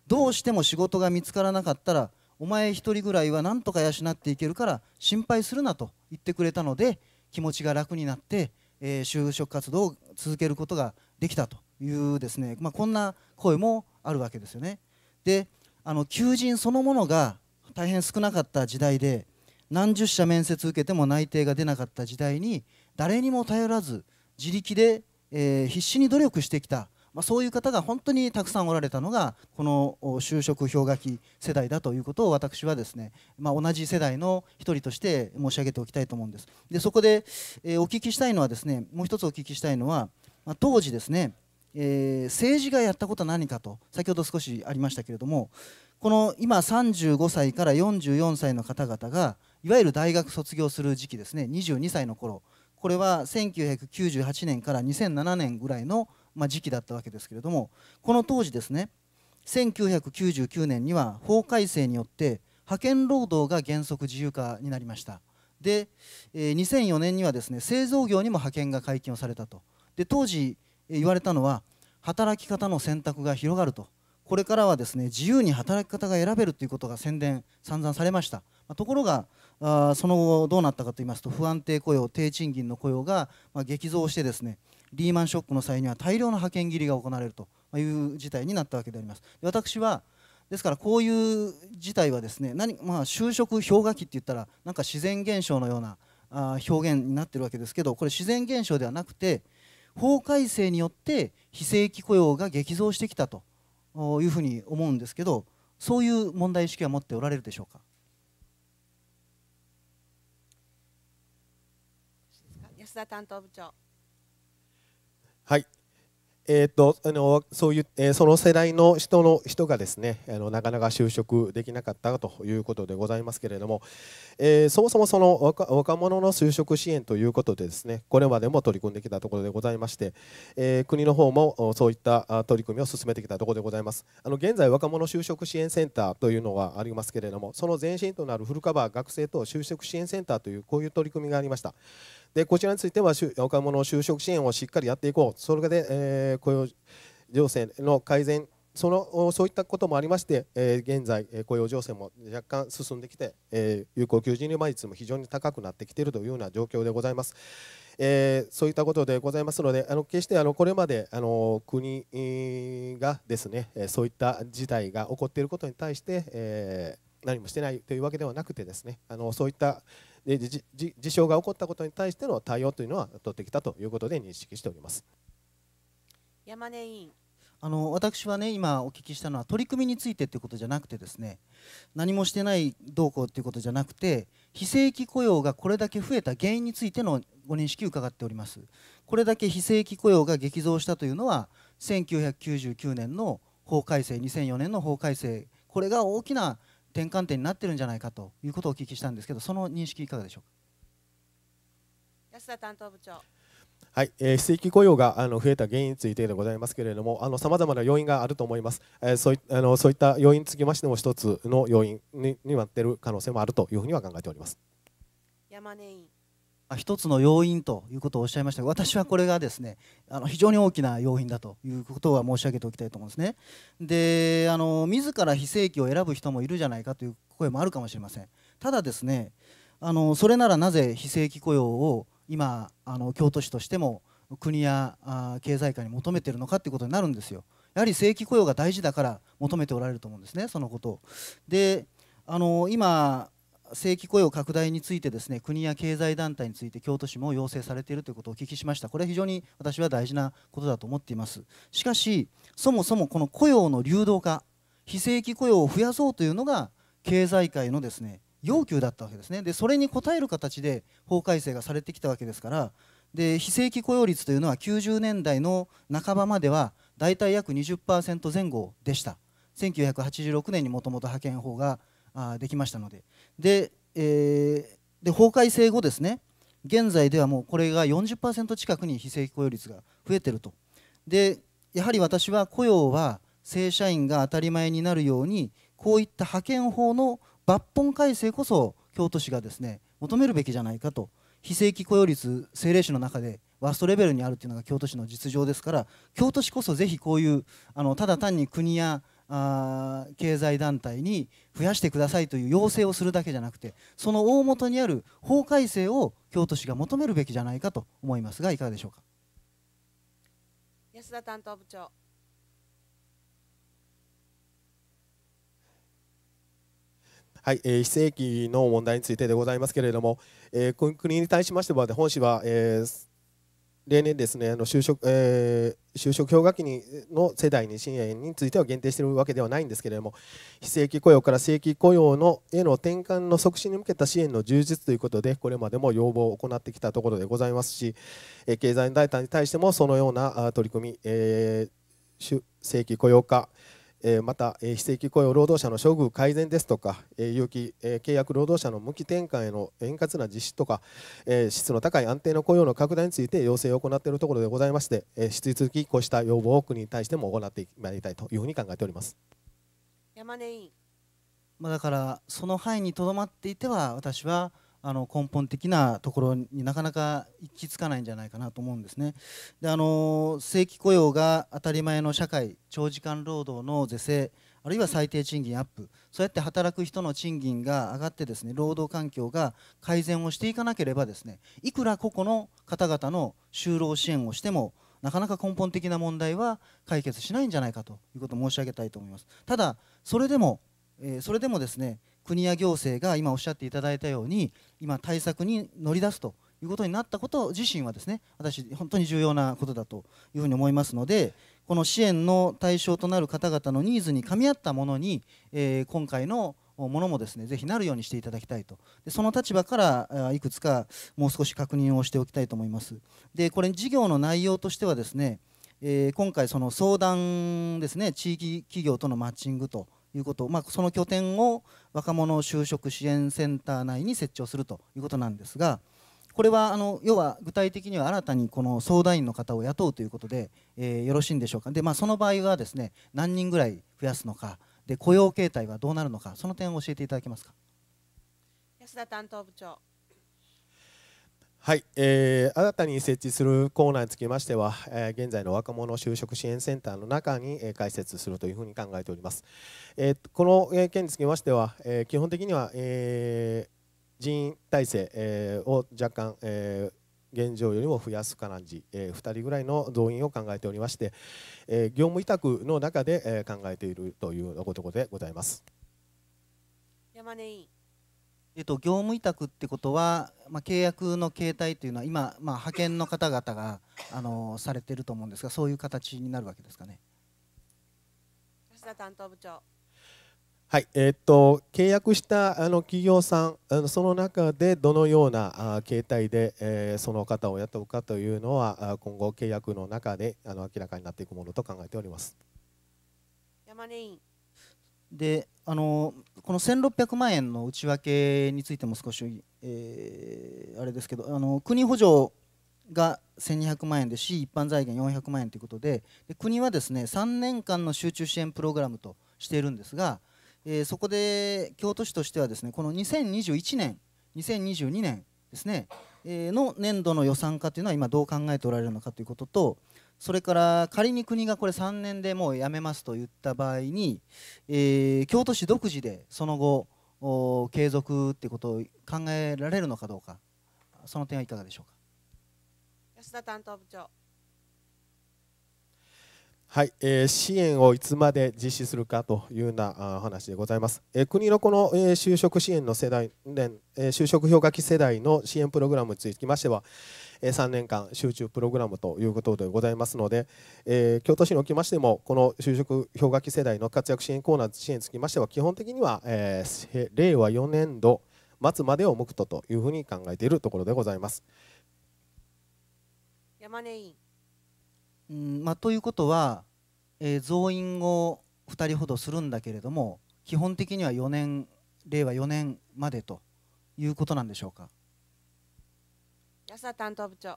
どうしても仕事が見つからなかったらお前一人ぐらいは何とか養っていけるから心配するなと言ってくれたので気持ちが楽になって、えー就職活動を続けることができたというですね、まあ、こんな声もあるわけですよね。であの求人そのものが大変少なかった時代で何十社面接受けても内定が出なかった時代に誰にも頼らず自力で、えー必死に努力してきた、まあ、そういう方が本当にたくさんおられたのがこの就職氷河期世代だということを私はですね、まあ、同じ世代の一人として申し上げておきたいと思うんです。でそこで、えお聞きしたいのはですねもう一つお聞きしたいのは、まあ、当時ですね、えー政治がやったことは何かと先ほど少しありましたけれどもこの今35歳から44歳の方々がいわゆる大学卒業する時期ですね22歳の頃これは1998年から2007年ぐらいの、まあ、時期だったわけですけれどもこの当時ですね1999年には法改正によって派遣労働が原則自由化になりました。で、2004年にはですね製造業にも派遣が解禁をされたと。で当時言われたのは働き方の選択が広がると。これからはですね自由に働き方が選べるということが宣伝散々されました、ところがその後どうなったかと言いますと不安定雇用低賃金の雇用が、激増してですねリーマンショックの際には大量の派遣切りが行われるという事態になったわけであります。私はですからこういう事態はですね何、まあ、就職氷河期って言ったらなんか自然現象のようなあ表現になってるわけですけどこれ自然現象ではなくて法改正によって非正規雇用が激増してきたというふうに思うんですけどそういう問題意識は持っておられるでしょうか？安田担当部長。はい。えーっとあのそういう、えーその世代の人の人がですねあのなかなか就職できなかったということでございますけれども、えーそもそもその若者の就職支援ということでですねこれまでも取り組んできたところでございまして、えー国の方もそういった取り組みを進めてきたところでございますあの現在若者就職支援センターというのはありますけれどもその前身となるフルカバー学生等就職支援センターというこういう取り組みがありましたでこちらについては若者就職支援をしっかりやっていこう、それで、えー、雇用情勢の改善そのそういったこともありまして、えー、現在、雇用情勢も若干進んできて、えー、有効求人倍率も非常に高くなってきているというような状況でございます。えー、そういったことでございますので、あの決してあのこれまであの国がですね、そういった事態が起こっていることに対して、えー、何もしてないというわけではなくてですね、あのそういった事象が起こったことに対しての対応というのは取ってきたということで認識しております。山根委員あの私はね今お聞きしたのは取り組みについてということじゃなくてですね何もしてないどうこうということじゃなくて非正規雇用がこれだけ増えた原因についてのご認識を伺っておりますこれだけ非正規雇用が激増したというのは1999年の法改正2004年の法改正これが大きな転換点になってるんじゃないかということをお聞きしたんですけどその認識いかがでしょうか？安田担当部長はい、えー、非正規雇用があの増えた原因についてでございますけれども、あのさまざまな要因があると思います。えー、そういあのそういった要因につきましても一つの要因にになっている可能性もあるというふうには考えております。山根委員。一つの要因ということをおっしゃいましたが私はこれがですねあの非常に大きな要因だということは申し上げておきたいと思うんですねであの自ら非正規を選ぶ人もいるじゃないかという声もあるかもしれませんただですねあのそれならなぜ非正規雇用を今あの京都市としても国やあ経済界に求めているのかということになるんですよ。やはり正規雇用が大事だから求めておられると思うんですね、そのことを。であの今正規雇用拡大についてですね国や経済団体について京都市も要請されているということをお聞きしました。これは非常に私は大事なことだと思っています。しかしそもそもこの雇用の流動化非正規雇用を増やそうというのが経済界のですね要求だったわけですね。でそれに応える形で法改正がされてきたわけですからで非正規雇用率というのは90年代の半ばまでは大体約20%前後でした。1986年にもともと派遣法ができましたので。で,、えー、で法改正後ですね現在ではもうこれが40%近くに非正規雇用率が増えてると。でやはり私は雇用は正社員が当たり前になるようにこういった派遣法の抜本改正こそ京都市がですね求めるべきじゃないかと。非正規雇用率政令市の中でワーストレベルにあるというのが京都市の実情ですから京都市こそぜひこういうあのただ単に国やあ経済団体に増やしてくださいという要請をするだけじゃなくてその大元にある法改正を京都市が求めるべきじゃないかと思いますがいかがでしょうか？安田担当部長。はい、えー、非正規の問題についてでございますけれども、えー、国に対しましては、本市は、えー、例年ですね、あの就職、えー、就職氷河期にの世代に支援については限定しているわけではないんですけれども、非正規雇用から正規雇用のへの転換の促進に向けた支援の充実ということで、これまでも要望を行ってきたところでございますし、え、経済団体に対してもそのような取り組み、えー、正規雇用化、また非正規雇用労働者の処遇改善ですとか有期契約労働者の無期転換への円滑な実施とか質の高い安定の雇用の拡大について要請を行っているところでございまして引き続きこうした要望を国に対しても行ってまいりたいというふうに考えております。山根委員。まあだからその範囲にとどまっていては私はあの根本的なところになかなか行き着かないんじゃないかなと思うんですね。であの正規雇用が当たり前の社会長時間労働の是正あるいは最低賃金アップそうやって働く人の賃金が上がってですね労働環境が改善をしていかなければですねいくら個々の方々の就労支援をしてもなかなか根本的な問題は解決しないんじゃないかということを申し上げたいと思います。ただそれでも、えー、それでもですね国や行政が今おっしゃっていただいたように今対策に乗り出すということになったこと自身はですね私本当に重要なことだというふうに思いますのでこの支援の対象となる方々のニーズにかみ合ったものに、えー、今回のものもですねぜひなるようにしていただきたいと。でその立場からいくつかもう少し確認をしておきたいと思います。でこれ事業の内容としてはですね、えー、今回その相談ですね地域企業とのマッチングということ、まあ、その拠点を若者就職支援センター内に設置をするということなんですがこれはあの要は具体的には新たにこの相談員の方を雇うということで、えー、よろしいんでしょうか。で、まあ、その場合はですね何人ぐらい増やすのか。で雇用形態はどうなるのか。その点を教えていただけますか。安田担当部長。はい、えー新たに設置するコーナーにつきましては、えー現在の若者就職支援センターの中に、えー開設するというふうに考えております。えーこの、えー件につきましては、えー基本的には、えー人員体制、えーを若干、えー現状よりも増やす感じ、えー2人ぐらいの動員を考えておりまして、えー業務委託の中で、えー考えているというところでございます。山根委員えっと、業務委託ってことは、まあ、契約の形態というのは今、まあ、派遣の方々があのされていると思うんですがそういう形になるわけですかね。安田担当部長はい、えーっと契約したあの企業さんあのその中でどのようなあ形態で、えーその方を雇うかというのはあ今後契約の中であの明らかになっていくものと考えております。山根委員であのこの1600万円の内訳についても少し、えーあれですけどあの国補助が1200万円で市一般財源400万円ということでで国はですね3年間の集中支援プログラムとしているんですが、えーそこで京都市としてはですねこの2021年2022年ですね、えーの年度の予算化というのは今どう考えておられるのかということとそれから仮に国がこれ3年でもうやめますと言った場合に、えー京都市独自でその後お継続ってことを考えられるのかどうか。その点はいかがでしょうか？安田担当部長。はい、えー支援をいつまで実施するかというようなあ話でございます。えー国のこの、えー就職支援の世代、年えー就職氷河期世代の支援プログラムにつきましては、えー3年間集中プログラムということでございますので、えー京都市におきましても、この就職氷河期世代の活躍支援コーナー支援につきましては、基本的には、えーへ令和4年度末までを目途というふうに考えているところでございます。山根委員うんまあ、ということは、えー増員を2人ほどするんだけれども基本的には4年令和4年までということなんでしょうか？安田担当部長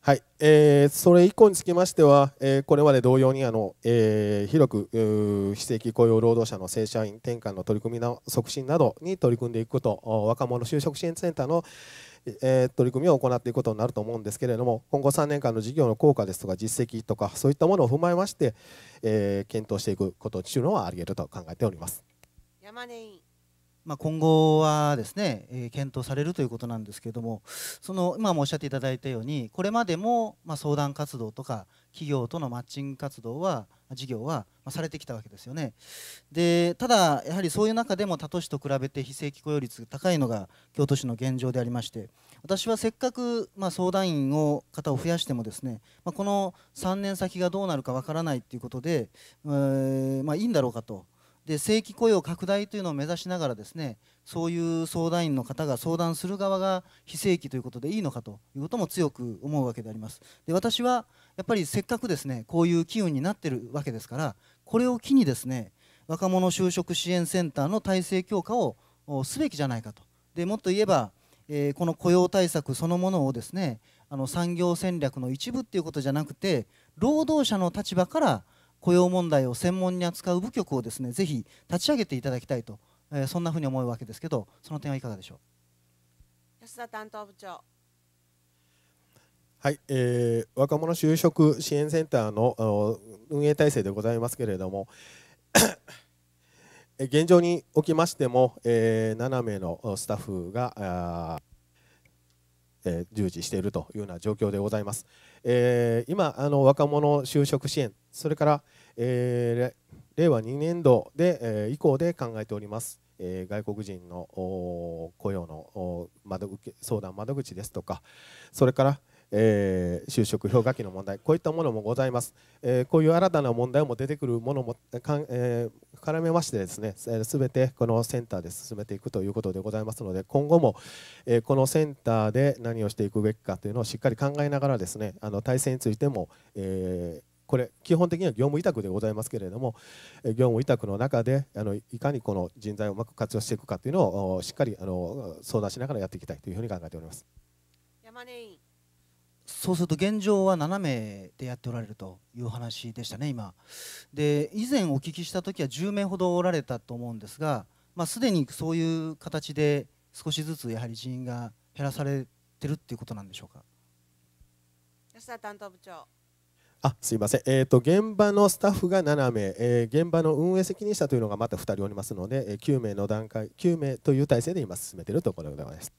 はい、えーそれ以降につきましては、えーこれまで同様にあの、えー広く非正規雇用労働者の正社員転換の取り組みの促進などに取り組んでいくこと、お若者就職支援センターの、えー取り組みを行っていくことになると思うんですけれども、今後3年間の事業の効果ですとか実績とかそういったものを踏まえまして、えー検討していくことというのはあり得ると考えております。山根委員まあ、今後はですね、えー検討されるということなんですけれどもその今もおっしゃっていただいたようにこれまでもまあ相談活動とか企業とのマッチング活動は事業はまあされてきたわけですよね。でただやはりそういう中でも他都市と比べて非正規雇用率が高いのが京都市の現状でありまして私はせっかくまあ相談員を方を増やしてもですね、まあ、この3年先がどうなるかわからないということで、えーまあ、いいんだろうかと。で正規雇用拡大というのを目指しながらですねそういう相談員の方が相談する側が非正規ということでいいのかということも強く思うわけであります。で私はやっぱりせっかくですねこういう機運になってるわけですからこれを機にですね若者就職支援センターの体制強化をすべきじゃないかと。でもっと言えば、えーこの雇用対策そのものをですねあの産業戦略の一部っていうことじゃなくて労働者の立場から雇用問題を専門に扱う部局をですねぜひ立ち上げていただきたいと、えーそんなふうに思うわけですけどその点はいかがでしょう？安田担当部長。はい、えー若者就職支援センターの運営体制でございますけれどもえ現状におきましても、えー7名のスタッフがえー従事しているというような状況でございます。えー今あの若者就職支援それから、えー令和2年度で、えー以降で考えております、えー外国人の雇用の窓受け相談窓口ですとかそれから、えー就職氷河期の問題こういったものもございます、えーこういう新たな問題も出てくるものもかん、えー絡めましてですねすべてこのセンターで進めていくということでございますので今後も、えーこのセンターで何をしていくべきかというのをしっかり考えながらですねあの体制についても、えーこれ基本的には業務委託でございますけれども業務委託の中であのいかにこの人材をうまく活用していくかというのをしっかりあの相談しながらやっていきたいというふうに考えております。山根委員そうすると現状は7名でやっておられるという話でしたね今。で以前お聞きした時は10名ほどおられたと思うんですが、まあ、すでにそういう形で少しずつやはり人員が減減らされてるっていうことなんでしょうか？安田担当部長。あすいません、えーと、現場のスタッフが7名、えー、現場の運営責任者というのがまた2人おりますので、えー、9名の段階、9名という体制で今、進めているところでございます。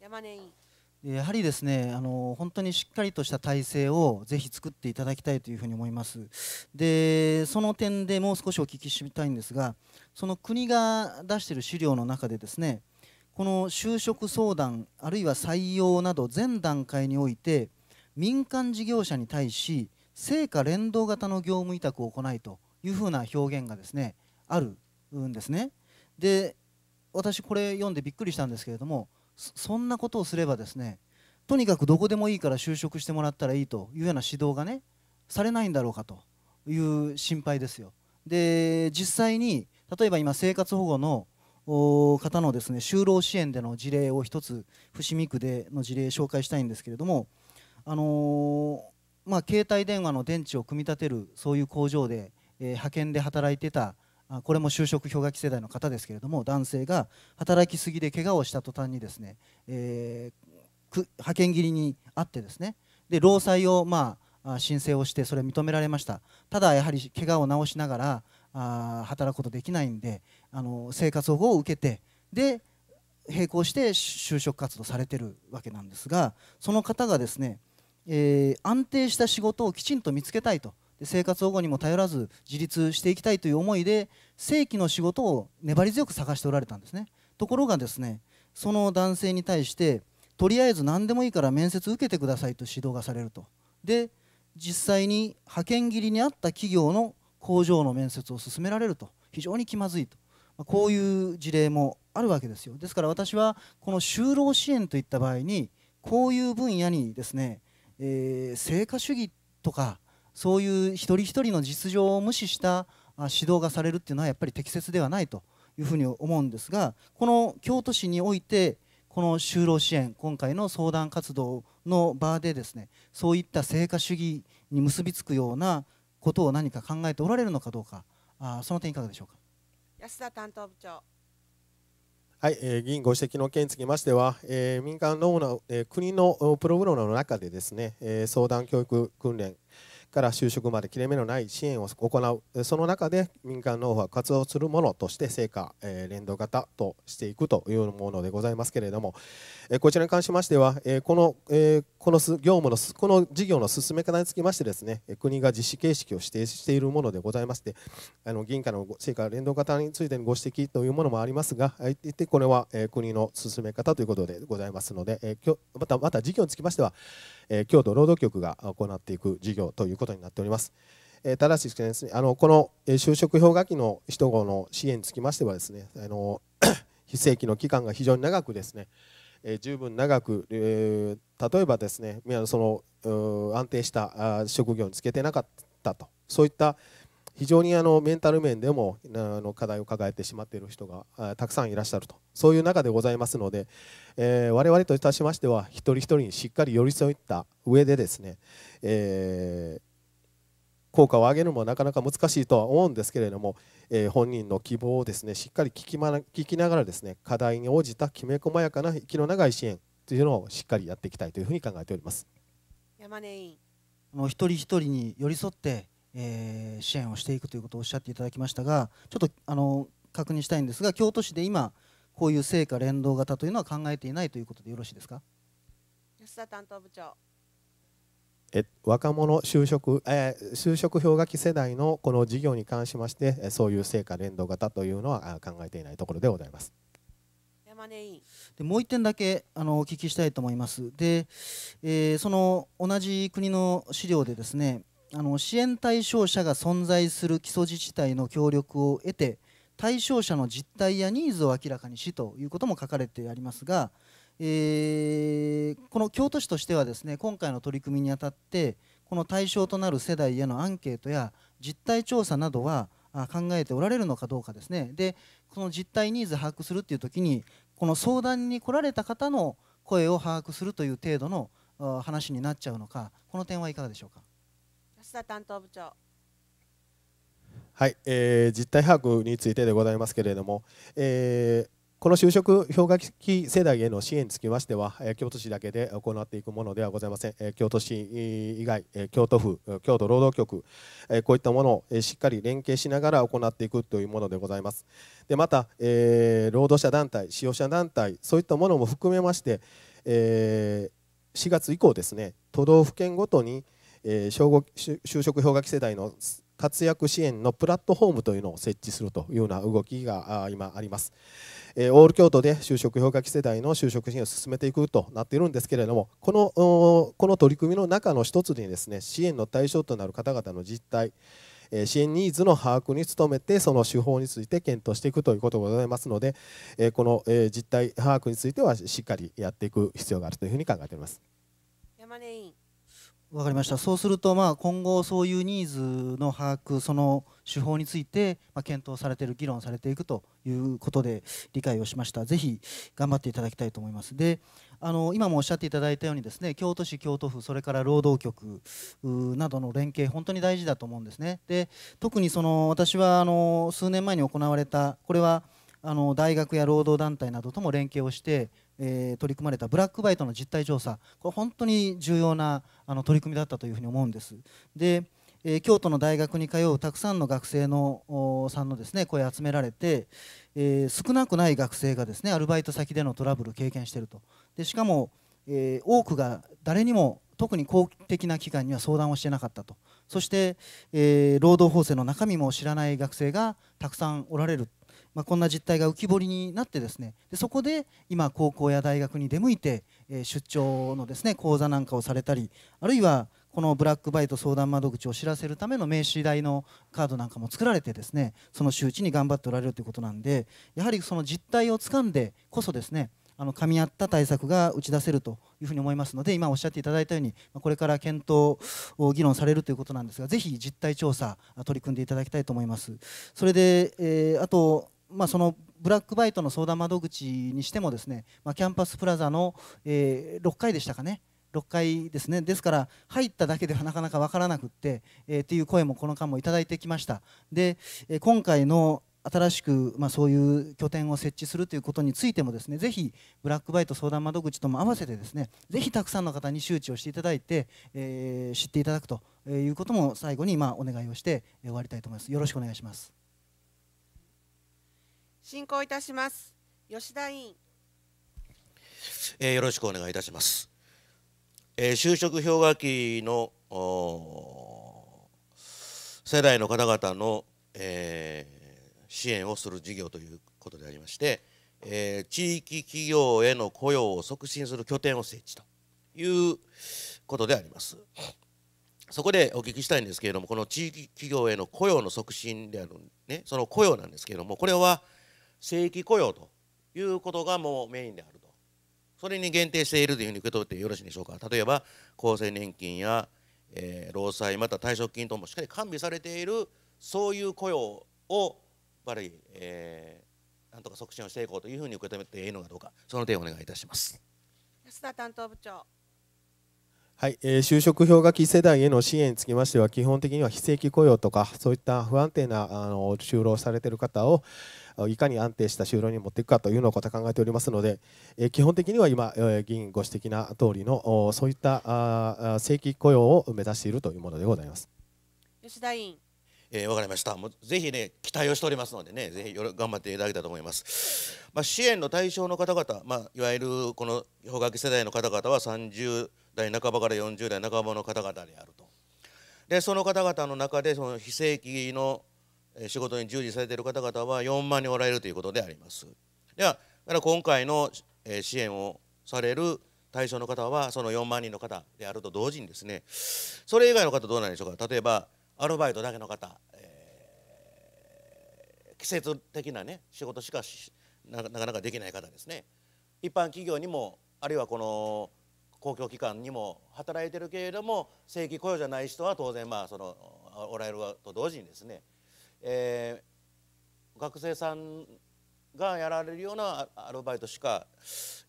山根委員やはりですねあの本当にしっかりとした体制をぜひ作っていただきたいというふうに思います。でその点でもう少しお聞きしたいんですがその国が出している資料の中でですねこの就職相談あるいは採用など全段階において民間事業者に対し成果連動型の業務委託を行いというふうな表現がですねあるんですね。で私これ読んでびっくりしたんですけれどもそんなことをすればですねとにかくどこでもいいから就職してもらったらいいというような指導がねされないんだろうかという心配ですよ。で実際に例えば今生活保護の方のですね就労支援での事例を一つ伏見区での事例紹介したいんですけれども、あのー、まあ、携帯電話の電池を組み立てるそういう工場で、えー、派遣で働いてたこれも就職氷河期世代の方ですけれども男性が働きすぎで怪我をした途端にですね、えー、派遣切りにあってですねで労災をまあ申請をしてそれ認められました。ただやはり怪我を治しながらあ働くことできないんであの生活保護を受けてで並行して就職活動されてるわけなんですがその方がですね、えー、安定した仕事をきちんと見つけたいと生活保護にも頼らず自立していきたいという思いで正規の仕事を粘り強く探しておられたんですね。ところがですねその男性に対してとりあえず何でもいいから面接受けてくださいと指導がされると。で実際に派遣切りにあった企業の工場の面接を進められると。非常に気まずいと。こういう事例もあるわけですよ。ですから私はこの就労支援といった場合にこういう分野にですね、えー、成果主義とかそういう一人一人の実情を無視した指導がされるっていうのはやっぱり適切ではないというふうに思うんですがこの京都市においてこの就労支援今回の相談活動の場でですねそういった成果主義に結びつくようなことを何か考えておられるのかどうかあその点いかがでしょうか？安田担当部長。はい、えー、議員ご指摘の件につきましては、えー、民間の、えー、国のプログラムの中でですね、えー、相談教育訓練、から就職まで切れ目のない支援を行うその中で民間農法は活動するものとして成果、え連動型としていくというものでございますけれども、えこちらに関しましては、えこの、えこの業務のこの事業の進め方につきましてですね国が実施形式を指定しているものでございましてあの議員からの成果連動型についてのご指摘というものもありますが一定これは、え国の進め方ということでございますので、えまたまた事業につきましてはえ京都労働局が行っていく事業ということになっております。えただしですね、あのこの就職氷河期の人の支援につきましてはですね、あの 非正規の期間が非常に長くですね、え十分長く、え例えばですね、その安定した職業につけてなかったと、そういった非常にあのメンタル面でもあの課題を抱えてしまっている人がたくさんいらっしゃると。そういう中でございますので、えー、我々といたしましては一人一人にしっかり寄り添った上でですね、えー、効果を上げるのもなかなか難しいとは思うんですけれども、えー、本人の希望をですねしっかり聞き,、ま、聞きながらですね課題に応じたきめ細やかな息の長い支援というのをしっかりやっていきたいというふうに考えております。山根委員。もう一人一人に寄り添ってえー、支援をしていくということをおっしゃっていただきましたがちょっとあの確認したいんですが京都市で今こういう成果連動型というのは考えていないということでよろしいですか？安田担当部長え若者就職、えー、就職氷河期世代のこの事業に関しましてそういう成果連動型というのは考えていないところでございます。山根委員でもう一点だけあのお聞きしたいと思います。で、えー、その同じ国の資料でですねあの支援対象者が存在する基礎自治体の協力を得て対象者の実態やニーズを明らかにしということも書かれてありますが、えー、この京都市としてはですね今回の取り組みにあたってこの対象となる世代へのアンケートや実態調査などは考えておられるのかどうかですねでこの実態ニーズ把握するっていう時にこの相談に来られた方の声を把握するという程度の話になっちゃうのかこの点はいかがでしょうか？田担当部長はい、えー、実態把握についてでございますけれども、えーこの就職氷河期世代への支援につきましては、京都市だけで行っていくものではございません。京都市以外、京都府、京都労働局、こういったものをしっかり連携しながら行っていくというものでございます。でまた、えー、労働者団体、使用者団体、そういったものも含めまして、えー、4月以降ですね、都道府県ごとに、えー、就職氷河期世代の活躍支援のプラットフォームというのを設置するというような動きが今あります。オール京都で就職氷河期世代の就職支援を進めていくとなっているんですけれどもこのこの取り組みの中の一つにですね支援の対象となる方々の実態支援ニーズの把握に努めてその手法について検討していくということがございますのでこの実態把握についてはしっかりやっていく必要があるというふうに考えております。山根委員わかりました。そうすると、まあ、今後そういうニーズの把握その手法について、まあ、検討されている議論されていくということで理解をしました。ぜひ頑張っていただきたいと思います。であの今もおっしゃっていただいたようにですね京都市京都府それから労働局などの連携本当に大事だと思うんですね。で特にその私はあの数年前に行われたこれはあの大学や労働団体などとも連携をしてえー、取り組まれたブラックバイトの実態調査。これ本当に重要なあの取り組みだったというふうに思うんです。で、え、京都の大学に通うたくさんの学生のさんのですね声集められて、えー、少なくない学生がですねアルバイト先でのトラブルを経験していると。でしかも、え多くが誰にも特に公的な機関には相談をしてなかったと。そして、え労働法制の中身も知らない学生がたくさんおられる。まあ、こんな実態が浮き彫りになってですねでそこで今高校や大学に出向いて、え、出張のですね講座なんかをされたりあるいはこのブラックバイト相談窓口を知らせるための名刺代のカードなんかも作られてですねその周知に頑張っておられるということなんでやはりその実態をつかんでこそですねあの噛み合った対策が打ち出せるというふうに思いますので今おっしゃっていただいたようにこれから検討を議論されるということなんですがぜひ実態調査取り組んでいただきたいと思います。それで、えー、あとまあ、そのブラックバイトの相談窓口にしてもですね、まあ、キャンパスプラザの、えー、6階でしたかね。6階ですね。ですから入っただけではなかなか分からなくって、えー、っていう声もこの間もいただいてきました。で、えー、今回の新しく、まあ、そういう拠点を設置するということについてもですねぜひブラックバイト相談窓口とも合わせてですねぜひたくさんの方に周知をしていただいて、えー、知っていただくということも最後にまあお願いをして終わりたいと思います。よろしくお願いします。進行いたします。吉田委員、えー、よろしくお願いいたします、えー、就職氷河期の世代の方々の、えー、支援をする事業ということでありまして、えー、地域企業への雇用を促進する拠点を設置ということであります。そこでお聞きしたいんですけれどもこの地域企業への雇用の促進である、ね、その雇用なんですけれどもこれは正規雇用ということがもうメインであると。それに限定しているというふうに受け取ってよろしいでしょうか。例えば厚生年金や、えー、労災また退職金等もしっかり完備されているそういう雇用をやっぱり、えー、なんとか促進をしていこうというふうに受け止めていいのかどうか。その点をお願いいたします。安田担当部長。はい、えー、就職氷河期世代への支援につきましては基本的には非正規雇用とかそういった不安定なあの就労されている方をいかに安定した就労に持っていくかというのをこと考えておりますので、えー、基本的には今、えー、議員ご指摘な通りのそういったあ正規雇用を目指しているというものでございます。吉田委員。えー、分かりました。もうぜひね期待をしておりますのでねぜひ頑張っていただきたいと思います、まあ、支援の対象の方々、まあ、いわゆるこの氷河期世代の方々は30代半ばから40代半ばの方々であると。でその方々の中でその非正規の仕事に従事されている方々は4万人おられるということであります。では今回の支援をされる対象の方はその4万人の方であると同時にですねそれ以外の方どうなんでしょうか。例えばアルバイトだけの方、えー、季節的なね仕事しかなかなかできない方ですね。一般企業にもあるいはこの公共機関にも働いてるけれども正規雇用じゃない人は当然まあそのおられると同時にですね、えー、学生さんがやられるようなアルバイトしか、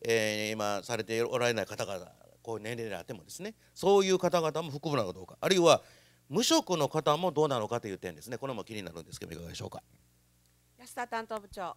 えー、今されておられない方々こういう年齢であってもですねそういう方々も含むのかどうかあるいは無職の方もどうなのかという点ですねこれも気になるんですけどいかがでしょうか？安田担当部長。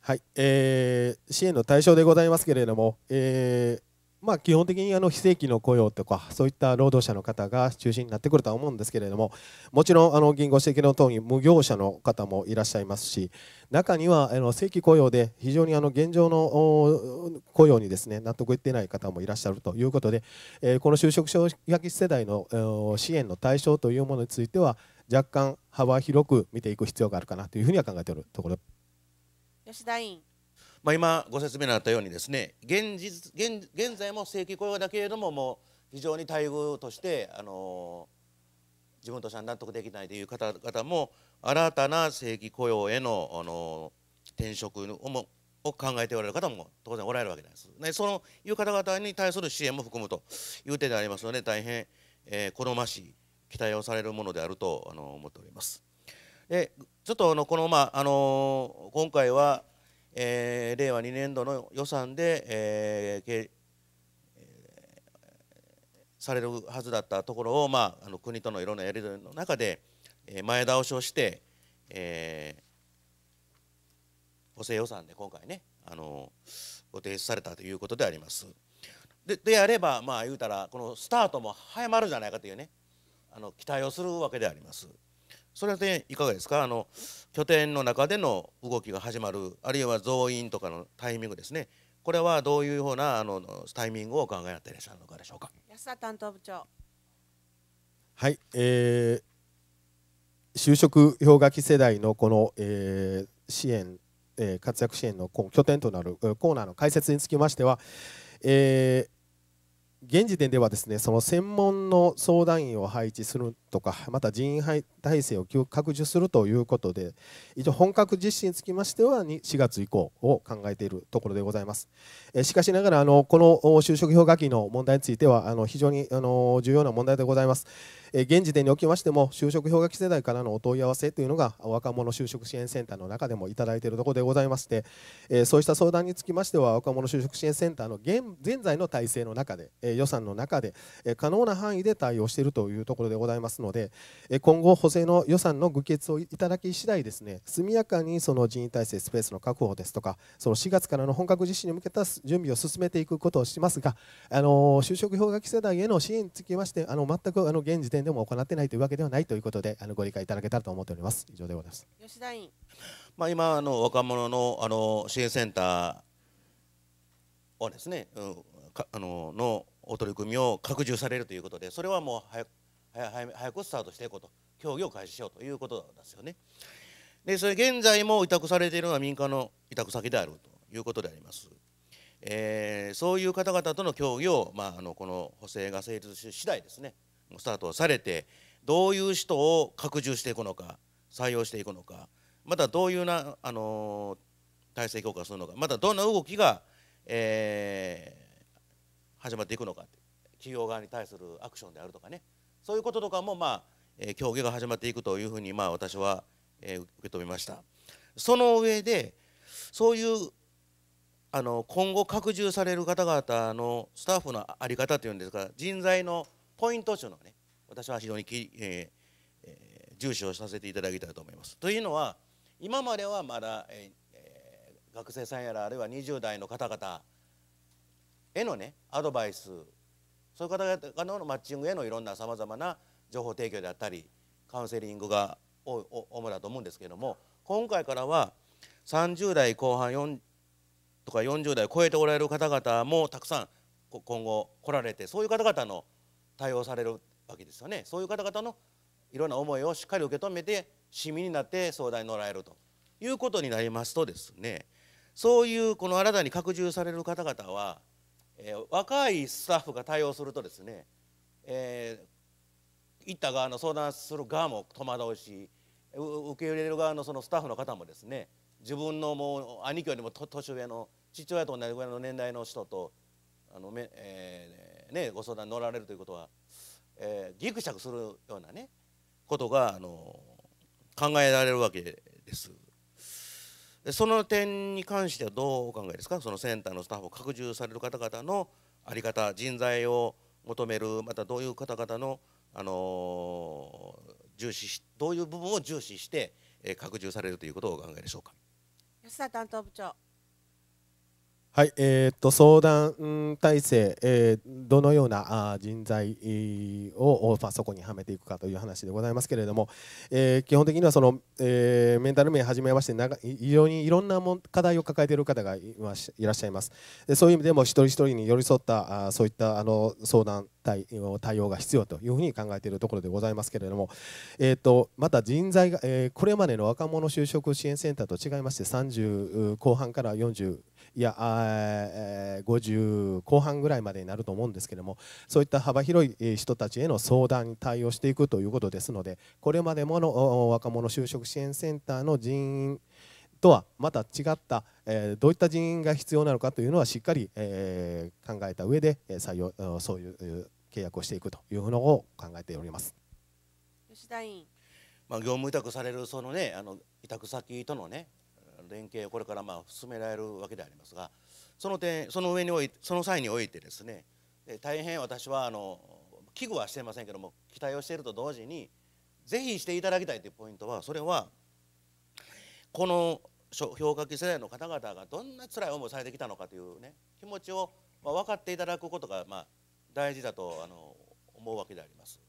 はい、えー支援の対象でございますけれども、えーまあ、基本的にあの非正規の雇用とかそういった労働者の方が中心になってくるとは思うんですけれどももちろんあの議員ご指摘の通り無業者の方もいらっしゃいますし中にはあの正規雇用で非常にあの現状の雇用にですね納得いっていない方もいらっしゃるということで、えこの就職氷河期世代の支援の対象というものについては若干幅広く見ていく必要があるかなというふうには考えているところ。吉田委員。まあ、今ご説明にあったようにですね現実現現在も正規雇用だけれどももう非常に待遇としてあの自分としては納得できないという方々も新たな正規雇用へのあの転職をもを考えておられる方も当然おられるわけです。でそのいう方々に対する支援も含むという点でありますので大変、えー好ましい期待をされるものであるとあの思っております。でちょっとあのこの、まああの今回は、えー令和2年度の予算で、えーされるはずだったところを、まあ、あの国とのいろんなやり取りの中で、えー前倒しをして、えー補正予算で今回ね、あのご提出されたということであります。でであれば、まあ、言うたらこのスタートも早まるじゃないかというねあの期待をするわけであります。それでいかがですか？あの拠点の中での動きが始まるあるいは増員とかのタイミングですね。これはどういうようなあのタイミングをお考えになっていらっしゃるのかでしょうか？安田担当部長。はい、えー就職氷河期世代のこの、えー支援、えー活躍支援のこう拠点となるえーコーナーの開設につきましては、えー現時点ではですねその専門の相談員を配置するとかまた人員体制を拡充するということで一応本格実施につきましては4月以降を考えているところでございます。しかしながらあのこの就職氷河期の問題についてはあの非常にあの重要な問題でございます。え現時点におきましても就職氷河期世代からのお問い合わせというのが若者就職支援センターの中でもいただいているところでございまして、えそうした相談につきましては若者就職支援センターの現現在の体制の中で、え予算の中で、え可能な範囲で対応しているというところでございますので、え今後補正の予算の具決をいただき次第ですね速やかにその人員体制スペースの確保ですとかその4月からの本格実施に向けた準備を進めていくことをしますが、あの就職氷河期世代への支援につきましてあの全くあの現時点でも行っていないというわけではないということであのご理解いただけたらと思っております以上でございます吉田委員まあ、今あの若者のあの支援センターをですね、うん、かあののお取り組みを拡充されるということでそれはもう早く早早早くスタートしていこうと協議を開始しようということですよね。でそれ現在も委託されているのは民間の委託先であるということであります。えーそういう方々との協議を、まあ、あのこの補正が成立し次第ですねスタートされてどういう人を拡充していくのか採用していくのかまたどういうな、あの体制強化するのかまたどんな動きが、えー始まっていくのか企業側に対するアクションであるとかねそういうこととかも、まあえー協議が始まっていくというふうに、まあ、私は、えー受け止めました。その上でそういうあの今後拡充される方々のスタッフの在り方というんですか人材のポイントというのね私は非常にき、えーえー重視をさせていただきたいと思います。というのは今まではまだ、えー学生さんやらあるいは20代の方々へのねアドバイスそういう方々のマッチングへのいろんなさまざまな情報提供であったりカウンセリングが主だと思うんですけれども今回からは30代後半4とか40代を超えておられる方々もたくさん今後来られてそういう方々の対応されるわけですよね。そういう方々のいろんな思いをしっかり受け止めて市民になって相談に乗られるということになりますとですね。そういうこの新たに拡充される方々は、えー若いスタッフが対応するとですね、えー行った側の相談する側も戸惑うし受け入れる側のそのスタッフの方もですね自分のもう兄貴よりも年上の父親と同じぐらいの年代の人とあのめ、えーね、ご相談に乗られるということは、えーギクシャクするようなねことがあの考えられるわけです。でその点に関してはどうお考えですか？そのセンターのスタッフを拡充される方々の在り方人材を求めるまたどういう方々の、あの重視しどういう部分を重視して、えー拡充されるということをお考えでしょうか？安田担当部長はい、えー、と相談体制、えーどのような人材を、まあ、そこにはめていくかという話でございますけれども、えー基本的にはその、えーメンタル面はじめまして長い非常にいろんなもん課題を抱えている方がいらっしゃいます。でそういう意味でも一人一人に寄り添ったあそういったあの相談対対応が必要というふうに考えているところでございますけれども、えー、とまた人材が、えーこれまでの若者就職支援センターと違いまして30後半から40いやあーえー50後半ぐらいまでになると思うんですけどもそういった幅広いえー人たちへの相談に対応していくということですのでこれまでものお若者就職支援センターの人員とはまた違った、えーどういった人員が必要なのかというのはしっかり、えー考えた上でえー採用あそういうえー契約をしていくというのを考えております。吉田委員まあ、業務委託されるそのねあの委託先とのね連携をこれからまあ進められるわけでありますがその点その上においその際においてですね大変私はあの危惧はしていませんけども期待をしていると同時にぜひしていただきたいというポイントはそれはこの評価期世代の方々がどんな辛い思いをされてきたのかというね気持ちをまあ分かっていただくことがまあ大事だとあの思うわけであります。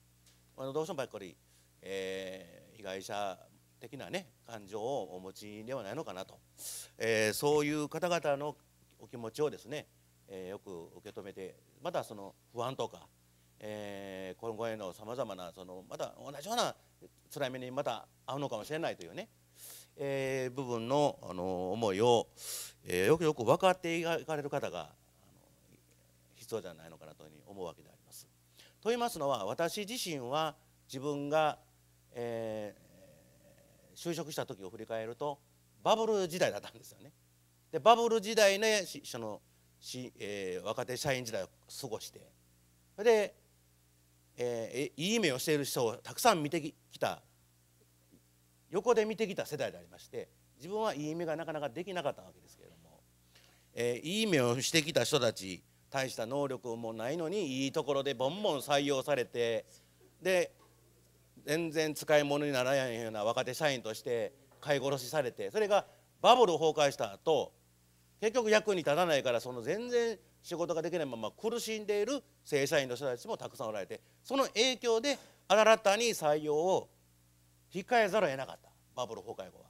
あのどうしてもやっぱり、えー被害者的なね感情をお持ちではないのかなと、えーそういう方々のお気持ちをですね、えーよく受け止めてまたその不安とか、えー今後へのさまざまなそのまた同じような辛い目にまた遭うのかもしれないというね、えー部分のあの思いを、えーよくよく分かっていかれる方が必要じゃないのかなというふうに思うわけであります。と言いますのは私自身は自分が、えー就職した時を振り返るとバブル時代だったんですよね。でバブル時代ねそのし、えー若手社員時代を過ごして。それで、えーいい目をしている人をたくさん見てきた。横で見てきた世代でありまして自分はいい目がなかなかできなかったわけですけれども、えーいい目をしてきた人たち大した能力もないのにいいところでボンボン採用されてで全然使い物にならないような若手社員として買い殺しされてそれがバブル崩壊した後結局役に立たないからその全然仕事ができないまま苦しんでいる正社員の人たちもたくさんおられてその影響で新たに採用を控えざるを得なかったバブル崩壊後は。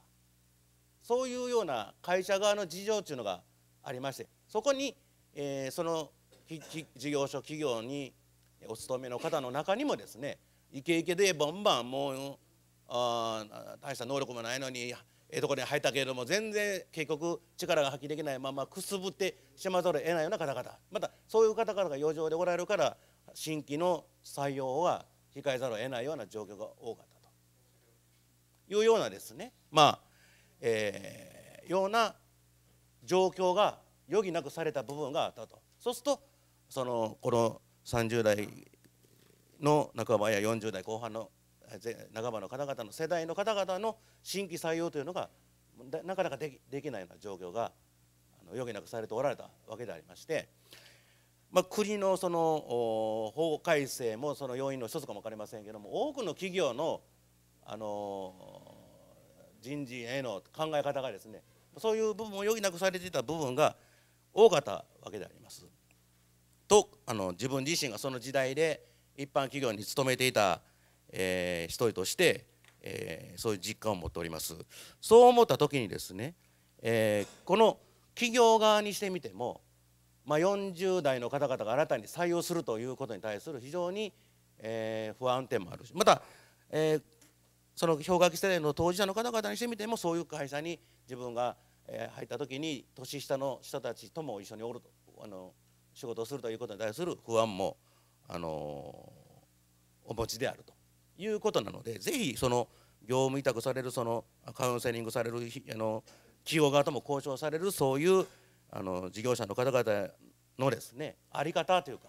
そういうような会社側の事情というのがありましてそこに、えーその事業所企業にお勤めの方の中にもですねイケイケでバンバンもうあ大した能力もないのにええところに入ったけれども全然結局力が発揮できないままくすぶってしまざるを得ないような方々。またそういう方々が余剰でおられるから新規の採用は控えざるを得ないような状況が多かったと。いうようなですね。まあ、えーような状況が余儀なくされた部分があったと。そうするとそのこの30代の半ばや40代後半の半ばの方々の世代の方々の新規採用というのがなかなかできできないような状況が余儀なくされておられたわけでありまして、まあ、国のその法改正もその要因の一つかも分かりませんけども多くの企業のあの人事への考え方がですねそういう部分を余儀なくされていた部分が多かったわけであります。とあの自分自身がその時代で一般企業に勤めていた、えー一人として、えーそういう実感を持っております。そう思った時にですね、えーこの企業側にしてみても、まあ、40代の方々が新たに採用するということに対する非常に、えー不安点もあるしまた、えーその氷河期世代の当事者の方々にしてみてもそういう会社に自分が、入った時に年下の人たちとも一緒におるとあの仕事をするということに対する不安もああのお持ちであるということなのでぜひその業務委託されるそのカウンセリングされるあの企業側とも交渉されるそういうあの事業者の方々のですねあり方というか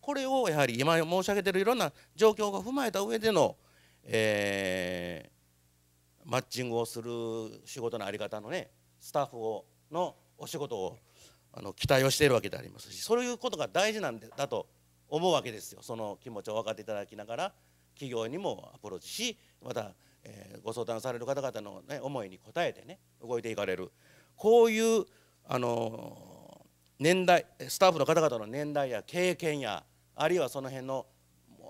これをやはり今申し上げてるいろんな状況を踏まえた上での、えーマッチングをする仕事のあり方のねスタッフをのお仕事をあの期待をしているわけでありますしそういうことが大事なんだと思うわけですよその気持ちを分かっていただきながら企業にもアプローチしまた、えーご相談される方々の、ね、思いに応えてね動いていかれるこういうあの年代スタッフの方々の年代や経験やあるいはその辺の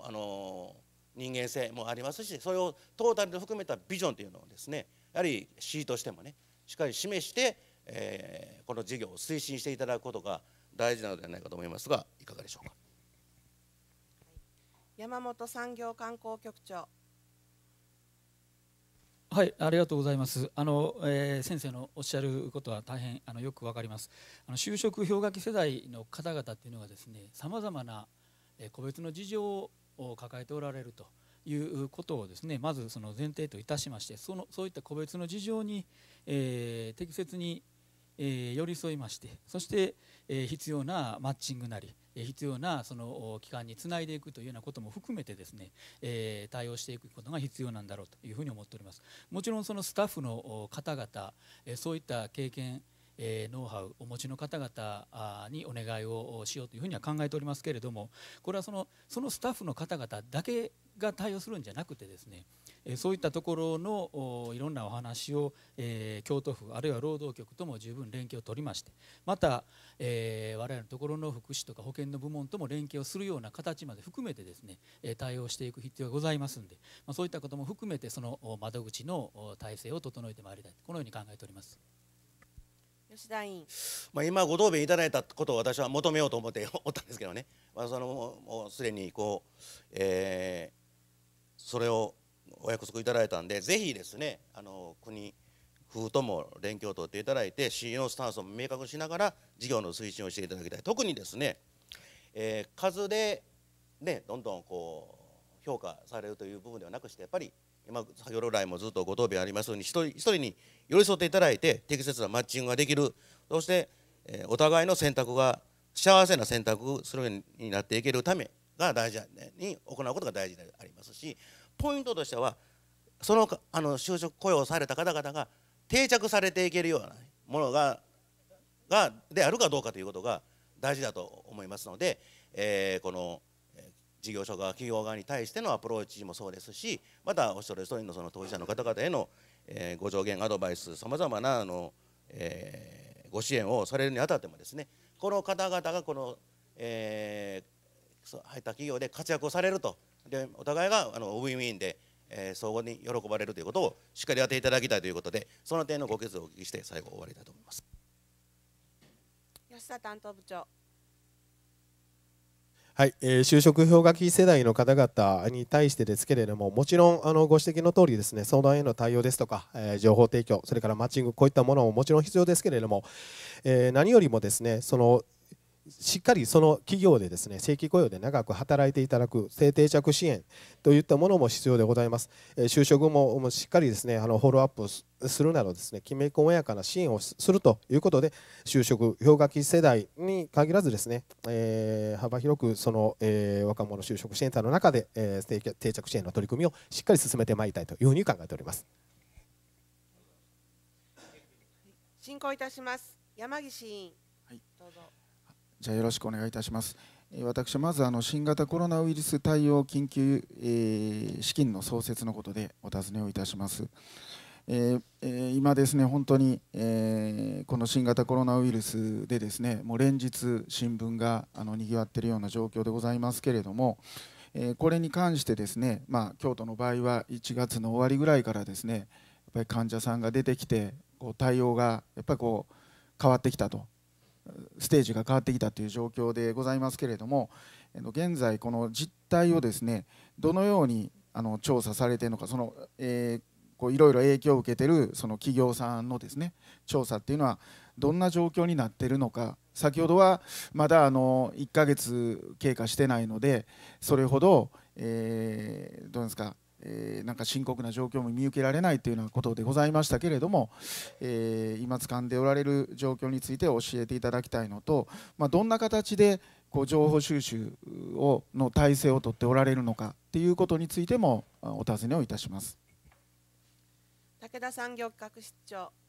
あの人間性もありますしそれをトータルで含めたビジョンというのをですねやはり市としてもねしっかり示して、えー、この事業を推進していただくことが大事なのではないかと思いますがいかがでしょうか？山本産業観光局長はい、ありがとうございます。あの、えー、先生のおっしゃることは大変あのよくわかります。あの就職氷河期世代の方々っていうのがですね、さまざまな、え個別の事情を抱えておられるということをですね、まずその前提といたしまして、そのそういった個別の事情に、えー、適切に、えー、寄り添いまして、そして、えー、必要なマッチングなり、必要なその期間につないでいくというようなことも含めてですね、え対応していくことが必要なんだろうというふうに思っております。もちろんそのスタッフの方々、えそういった経験えノウハウお持ちの方々にお願いをしようというふうには考えておりますけれどもこれはそのそのスタッフの方々だけが対応するんじゃなくてですねそういったところのいろんなお話を、え京都府あるいは労働局とも十分連携を取りましてまた、えー、我々のところの福祉とか保険の部門とも連携をするような形まで含めてですね対応していく必要がございますんで、まあ、そういったことも含めてその窓口の体制を整えてまいりたいこのように考えております。吉田委員、まあ、今ご答弁いただいたことを私は求めようと思って おったんですけどね、まあ、そのもうすでにこう、えー、それをお約束いただいたんでぜひですねあの国府とも連携を取っていただいて信用スタンスを明確しながら事業の推進をしていただきたい。特にですね、えー、数でねどんどんこう評価されるという部分ではなくしてやっぱり今先ほど来もずっとご答弁ありますように一人一人に寄り添っていただいて適切なマッチングができる。そして、えー、お互いの選択が幸せな選択するようになっていけるためが大事に行うことが大事でありますしポイントとしてはそのあの就職雇用された方々が定着されていけるようなものががであるかどうかということが大事だと思いますので、えー、この事業所側企業側に対してのアプローチもそうですしまたお一人一人のその当事者の方々への、えー、ご助言アドバイスさまざまなあの、えー、ご支援をされるにあたってもですねこの方々がこの、えー、入った企業で活躍をされるとでお互いがあのウィンウィンで、えー、相互に喜ばれるということをしっかりやっていただきたいということでその点のご決意をお聞きして最後終わりたいと思います。吉田担当部長。はい、えー、就職氷河期世代の方々に対してですけれども、もちろんあのご指摘の通りですね、相談への対応ですとか、えー、情報提供、それからマッチング、こういったものももちろん必要ですけれども、えー、何よりもですね、そのしっかりその企業でですね正規雇用で長く働いていただく性定着支援といったものも必要でございます。え就職もしっかりですねあのフォローアップするなどですねきめ細やかな支援をするということで就職氷河期世代に限らずですね、えー、幅広くその、えー、若者就職支援隊の中で、えー、定着支援の取り組みをしっかり進めてまいりたいというふうに考えております。進行いたします。山岸委員、はい、どうぞ。じゃよろしくお願いいたします。私まずあの新型コロナウイルス対応緊急、えー、資金の創設のことでお尋ねをいたします。えー、今ですね本当に、えー、この新型コロナウイルスでですねもう連日新聞があの賑わっているような状況でございますけれども、え、これに関してですねまあ京都の場合は1月の終わりぐらいからですねやっぱり患者さんが出てきてこう対応がやっぱりこう変わってきたとステージが変わってきたという状況でございますけれども現在この実態をですねどのようにあの調査されているのかその、え、こういろいろ影響を受けているその企業さんのですね調査っていうのはどんな状況になっているのか先ほどはまだあの1ヶ月経過してないのでそれほど、え、どうですかえー、なんか深刻な状況も見受けられないというようなことでございましたけれども、えー、今掴んでおられる状況について教えていただきたいのと、まあ、どんな形でこう情報収集をの体制をとっておられるのかということについてもお尋ねをいたします。武田産業企画室長。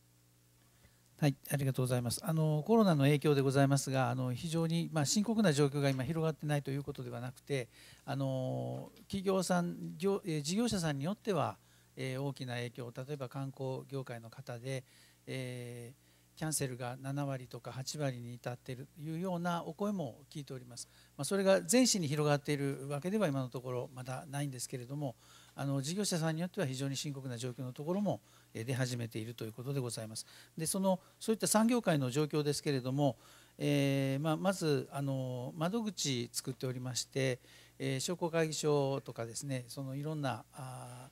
はい、ありがとうございます。あのコロナの影響でございますが、あの非常にまあ深刻な状況が今広がってないということではなくて、あの企業さん業事業者さんによっては、えー、大きな影響、例えば観光業界の方で、えーキャンセルが7割とか8割に至っているというようなお声も聞いております。まあ、それが全市に広がっているわけでは今のところまだないんですけれどもあの事業者さんによっては非常に深刻な状況のところも出始めているということでございます。でそのそういった産業界の状況ですけれども、えーまあ、まずあの窓口作っておりまして、えー、商工会議所とかですねそのいろんなあ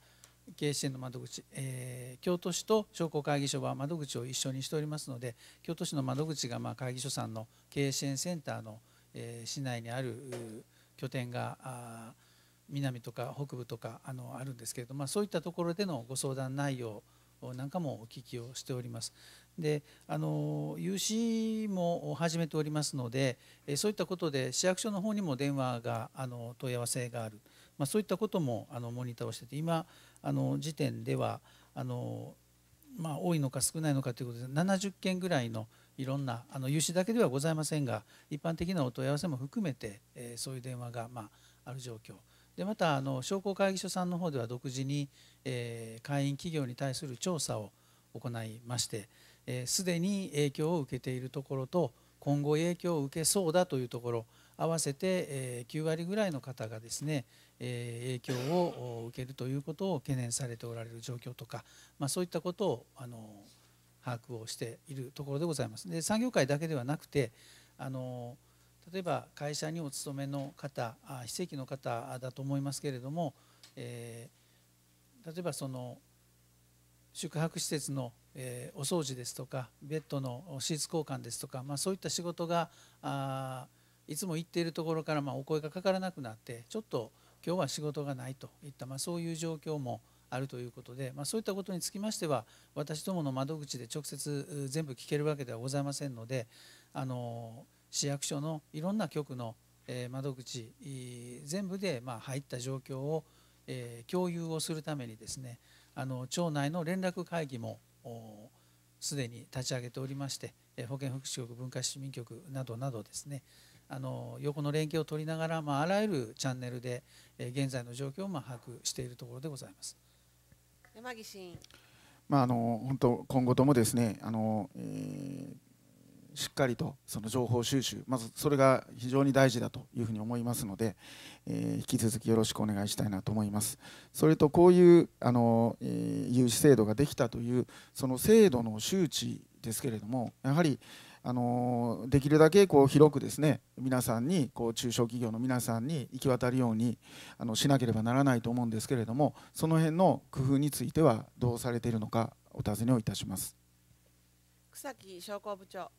経営支援の窓口、えー、京都市と商工会議所は窓口を一緒にしておりますので京都市の窓口がまあ会議所さんの経営支援センターの、え、市内にある拠点があ南とか北部とかあのあるんですけれども、まあ、そういったところでのご相談内容なんかもお聞きをしております。であの融資も始めておりますのでそういったことで市役所の方にも電話があの問い合わせがある、まあ、そういったこともあのモニターをしてて今あの時点ではあの、まあ、多いのか少ないのかということで70件ぐらいのいろんなあの融資だけではございませんが一般的なお問い合わせも含めて、えー、そういう電話が、まあ、ある状況でまたあの商工会議所さんの方では独自に、えー、会員企業に対する調査を行いましてすで、ー、に影響を受けているところと今後影響を受けそうだというところ合わせて、えー、9割ぐらいの方がですね、えー、影響を受けるということを懸念されておられる状況とか、まあ、そういったことをあの把握をしているところでございます。で産業界だけではなくてあの例えば会社にお勤めの方非正規の方だと思いますけれども、えー、例えばその宿泊施設の、えー、お掃除ですとかベッドのシーツ交換ですとか、まあ、そういった仕事があいつも行っているところからまあお声がかからなくなってちょっと今日は仕事がないといった、まあ、そういう状況もあるということで、まあ、そういったことにつきましては私どもの窓口で直接全部聞けるわけではございませんのであの市役所のいろんな局の窓口全部でまあ入った状況を共有をするためにですねあの町内の連絡会議もすでに立ち上げておりまして保健福祉局文化市民局などなどですねあの横の連携を取りながら、まあ、あらゆるチャンネルで現在の状況をまあ把握しているところでございます。山岸まあ、あの本当今後ともですねあの、えーしっかりとその情報収集まずそれが非常に大事だというふうに思いますので、えー、引き続きよろしくお願いしたいなと思います。それとこういうあの、えー、融資制度ができたというその制度の周知ですけれどもやはりあのできるだけこう広くですね皆さんにこう中小企業の皆さんに行き渡るようにあのしなければならないと思うんですけれどもその辺の工夫についてはどうされているのかお尋ねをいたします。草木商工部長。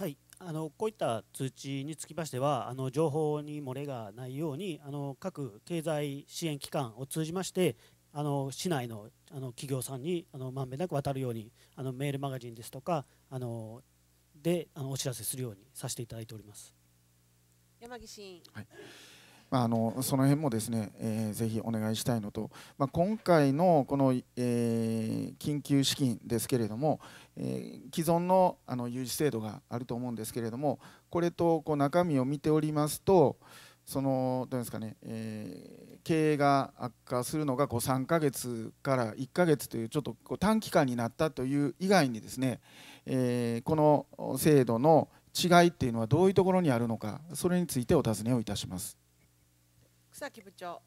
はい。あのこういった通知につきましてはあの情報に漏れがないようにあの各経済支援機関を通じましてあの市内のあの企業さんにあのまんべんなく渡るようにあのメールマガジンですとかあのであのお知らせするようにさせていただいております。山岸、はい。まあ、あのその辺もですね、えー、ぜひお願いしたいのと、まあ、今回のこの、えー、緊急資金ですけれども、えー、既存のあの融資制度があると思うんですけれどもこれとこう中身を見ておりますとそのどうですかね、えー、経営が悪化するのがこう3ヶ月から1ヶ月というちょっとこう短期間になったという以外にですね、えー、この制度の違いっていうのはどういうところにあるのかそれについてお尋ねをいたします。草木部長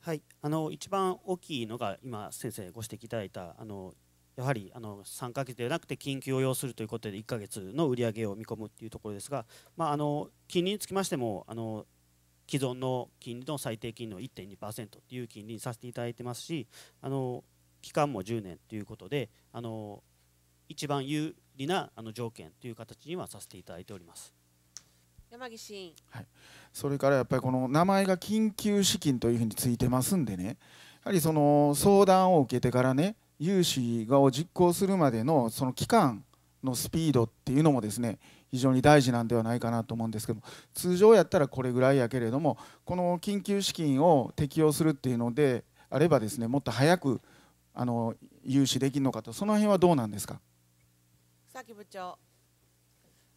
はいあの一番大きいのが今先生ご指摘いただいたあのやはりあの3ヶ月ではなくて緊急を要するということで1ヶ月の売り上げを見込むというところですが、まあ、あの金利につきましてもあの既存の金利の最低金利の1.2%という金利にさせていただいてますしあの期間も10年ということであの一番有利なあの条件という形にはさせていただいております。山岸、はい、それからやっぱりこの名前が緊急資金というふうについてますんでねやはりその相談を受けてからね融資を実行するまでのその期間のスピードっていうのもですね非常に大事なんではないかなと思うんですけども通常やったらこれぐらいやけれどもこの緊急資金を適用するっていうのであればですねもっと早くあの融資できるのかとその辺はどうなんですか？佐木部長。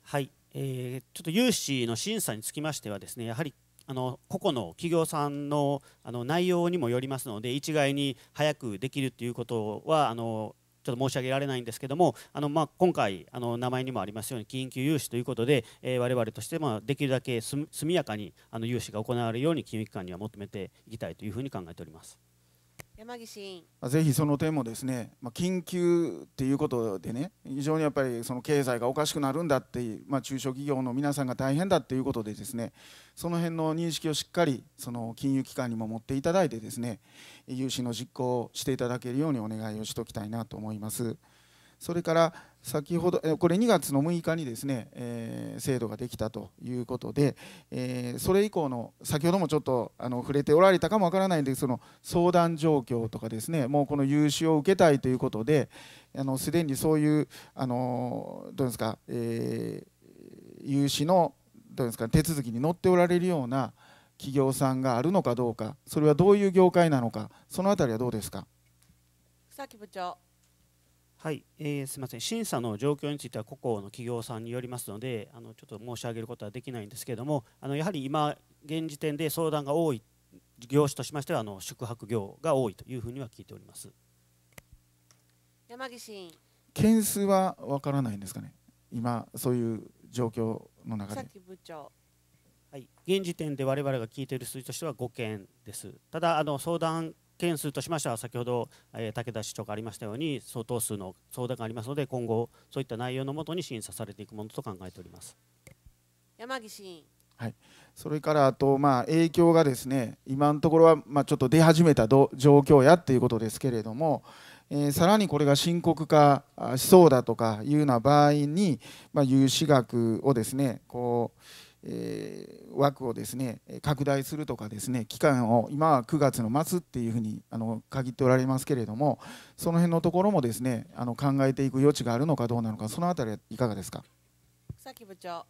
はい。えー、ちょっと融資の審査につきましてはですねやはりあの個々の企業さんのあの内容にもよりますので一概に早くできるということはあのちょっと申し上げられないんですけどもあの、まあ、今回あの名前にもありますように緊急融資ということで、えー、我々としてもできるだけ速やかにあの融資が行われるように金融機関には求めていきたいというふうに考えております。山岸委員ぜひその点もですね、まあ、緊急っていうことでね非常にやっぱりその経済がおかしくなるんだっていう、まあ、中小企業の皆さんが大変だっていうことでですねその辺の認識をしっかりその金融機関にも持っていただいてですね融資の実行をしていただけるようにお願いをしておきたいなと思います。それから先ほどこれ2月の6日にですね、えー、制度ができたということで、えー、それ以降の先ほどもちょっとあの触れておられたかもわからないんですその相談状況とかですねもうこの融資を受けたいということですでにそういうあのどうですか、えー、融資のどうですか手続きに乗っておられるような企業さんがあるのかどうかそれはどういう業界なのかそのあたりはどうですか？草木部長。はい、えー、すみません。審査の状況については個々の企業さんによりますのであのちょっと申し上げることはできないんですけれどもあのやはり今現時点で相談が多い業種としましてはあの宿泊業が多いというふうには聞いております。山岸。委員件数はわからないんですかね。今そういう状況の中で。部長。はい、現時点で我々が聞いている数字としては5件です。ただあの相談件数としましては先ほど、えー、武田市長がありましたように相当数の相談がありますので今後そういった内容のもとに審査されていくものと考えております。山岸委員。はい、それからあと、まあ、影響がですね今のところは、まあ、ちょっと出始めた状況やっていうことですけれども、えー、さらにこれが深刻化しそうだとかいうような場合に、まあ、融資額をですねこうえー、枠をですね拡大するとかですね期間を今は9月の末っていうふうにあの限っておられますけれどもその辺のところもですねあの考えていく余地があるのかどうなのかそのあたりはいかがですか？草木部長。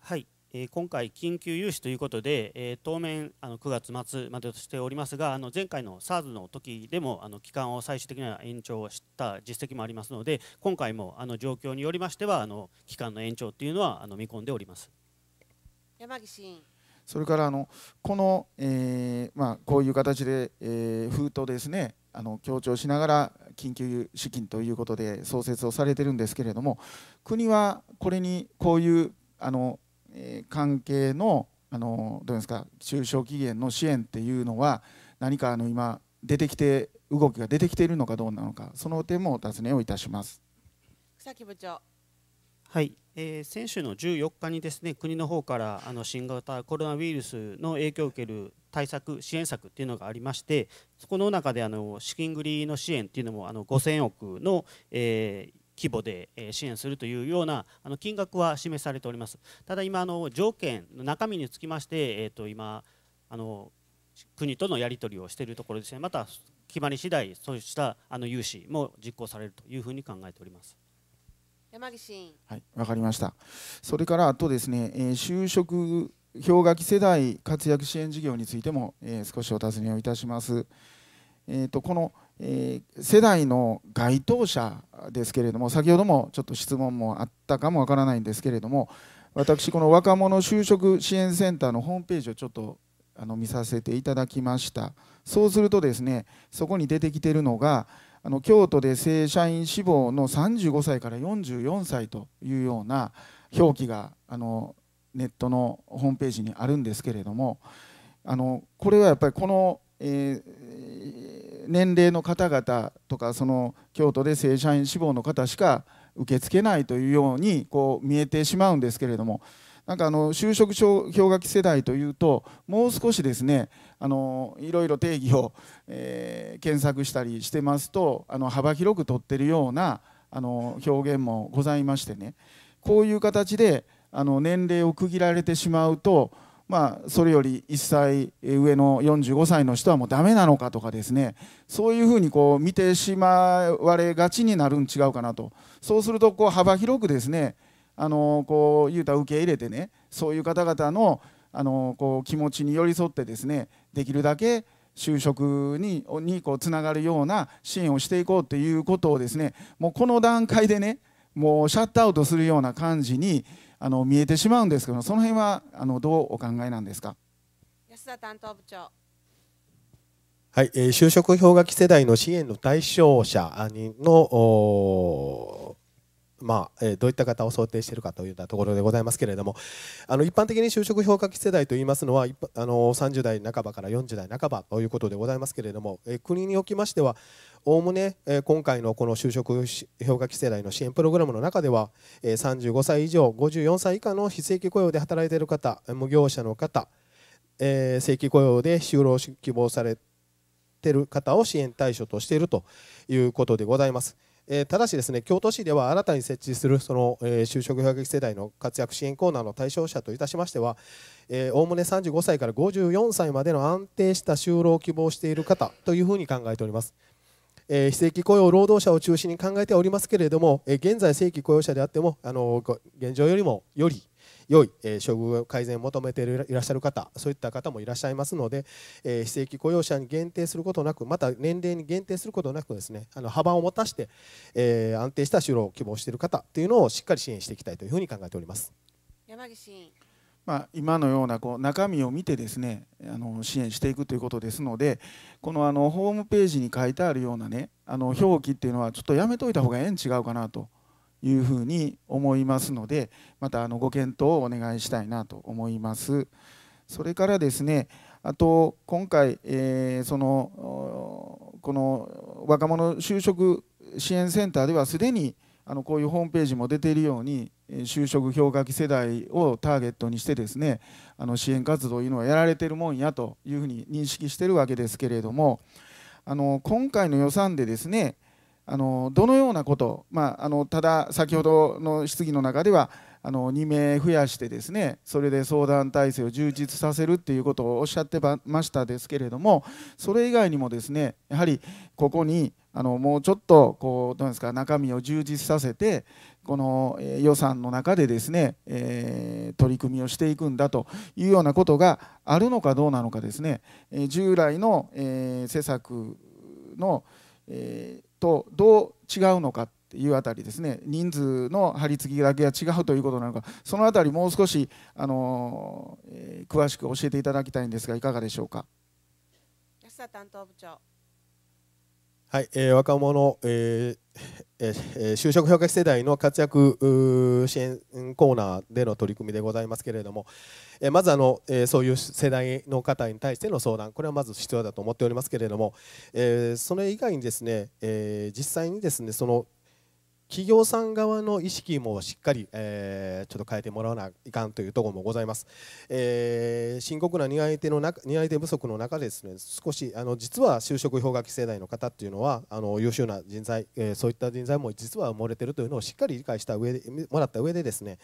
はい、えー、今回緊急融資ということで、えー、当面あの9月末までとしておりますがあの前回の SARS の時でもあの期間を最終的には延長した実績もありますので今回もあの状況によりましてはあの期間の延長というのはあの見込んでおります。山岸。委員それからあのこの、えーまあ、こういう形で、えー、封筒ですねあの強調しながら緊急資金ということで創設をされてるんですけれども国はこれにこういうあの、えー、関係のあのどうですか中小企業の支援っていうのは何かあの今出てきて動きが出てきているのかどうなのかその点もお尋ねをいたします。草木部長。はい、えー、先週の14日にですね国の方からあの新型コロナウイルスの影響を受ける対策支援策っていうのがありましてそこの中であの資金繰りの支援っていうのもあの5000億の、えー、規模で支援するというようなあの金額は示されております。ただ今あの条件の中身につきまして、えー、と今あの国とのやり取りをしているところですねまた決まり次第そうしたあの融資も実行されるというふうに考えております。山岸。はいわかりました。それからあとですね、えー、就職氷河期世代活躍支援事業についても、えー、少しお尋ねをいたします。えーと、この、えー、世代の該当者ですけれども先ほどもちょっと質問もあったかもわからないんですけれども私この若者就職支援センターのホームページをちょっとあの見させていただきました。そうするとですねそこに出てきているのがあの京都で正社員志望の35歳から44歳というような表記があのネットのホームページにあるんですけれどもあのこれはやっぱりこの、えー、年齢の方々とかその京都で正社員志望の方しか受け付けないというようにこう見えてしまうんですけれどもなんかあの就職氷河期世代というともう少しですねあのいろいろ定義を、えー、検索したりしてますとあの幅広く取ってるようなあの表現もございましてね。こういう形であの年齢を区切られてしまうとまあ、それより1歳上の45歳の人はもうダメなのかとかですね。そういうふうにこう見てしまわれがちになるん違うかなと。そうするとこう幅広くですねあのこう言うた受け入れてねそういう方々のあのこう気持ちに寄り添ってですねできるだけ就職ににこうつながるような支援をしていこうということをですねもうこの段階でねもうシャットアウトするような感じにあの見えてしまうんですけどその辺はあのどうお考えなんですか？安田担当部長。はい、えー就職氷河期世代の支援の対象者にのまあえどういった方を想定しているかといったところでございますけれどもあの一般的に就職氷河期世代といいますのはあの30代半ばから40代半ばということでございますけれども、え国におきましてはおおむね、え今回のこの就職氷河期世代の支援プログラムの中では、え35歳以上54歳以下の非正規雇用で働いている方無業者の方、え正規雇用で就労希望されている方を支援対象としているということでございます。えーただしですね京都市では新たに設置するその、えー就職氷河期世代の活躍支援コーナーの対象者といたしましてはおおむね35歳から54歳までの安定した就労を希望している方というふうに考えております。えー非正規雇用労働者を中心に考えておりますけれども、えー現在正規雇用者であってもあの現状よりもより良い、えー処遇改善を求めているいらっしゃる方そういった方もいらっしゃいますので、えー非正規雇用者に限定することなくまた年齢に限定することなくですねあの幅を持たして、えー安定した就労を希望している方というのをしっかり支援していきたいというふうに考えております。山岸まあ、今のようなこう中身を見てですねあの支援していくということですのでこのあのホームページに書いてあるようなねあの表記っていうのはちょっとやめといた方がええん違うかなというふうに思いますのでまたあのご検討をお願いしたいなと思います。それからですねあと今回、えーそのこの若者就職支援センターではすでにあのこういうホームページも出ているように就職氷河期世代をターゲットにしてですねあの支援活動というのはやられてるもんやというふうに認識してるわけですけれどもあの今回の予算でですねあのどのようなこと、まあ、あのただ先ほどの質疑の中ではあの2名増やしてですねそれで相談体制を充実させるっていうことをおっしゃってましたですけれどもそれ以外にもですねやはりここにあのもうちょっとこうどうですか中身を充実させてこの予算の中でですね、えー取り組みをしていくんだというようなことがあるのかどうなのかですね、え従来の、え施策の、えーとどう違うのかっていうあたりですね。人数の張り付きだけが違うということなのか。そのあたりもう少し、あのーえー詳しく教えていただきたいんですがいかがでしょうか？安田担当部長。はい、えー若者、えーえー就職氷河期世代の活躍支援コーナーでの取り組みでございますけれども、えーまずあの、えーそういう世代の方に対しての相談これはまず必要だと思っておりますけれども、えーそれ以外にですね、えー実際にですねその企業さん側の意識もしっかり、えーちょっと変えてもらわないかんというところもございます。えー深刻な担い手の中担い手不足の中でですね少しあの実は就職氷河期世代の方っていうのはあの優秀な人材、えーそういった人材も実は埋もれてるというのをしっかり理解した上でもらった上でですね、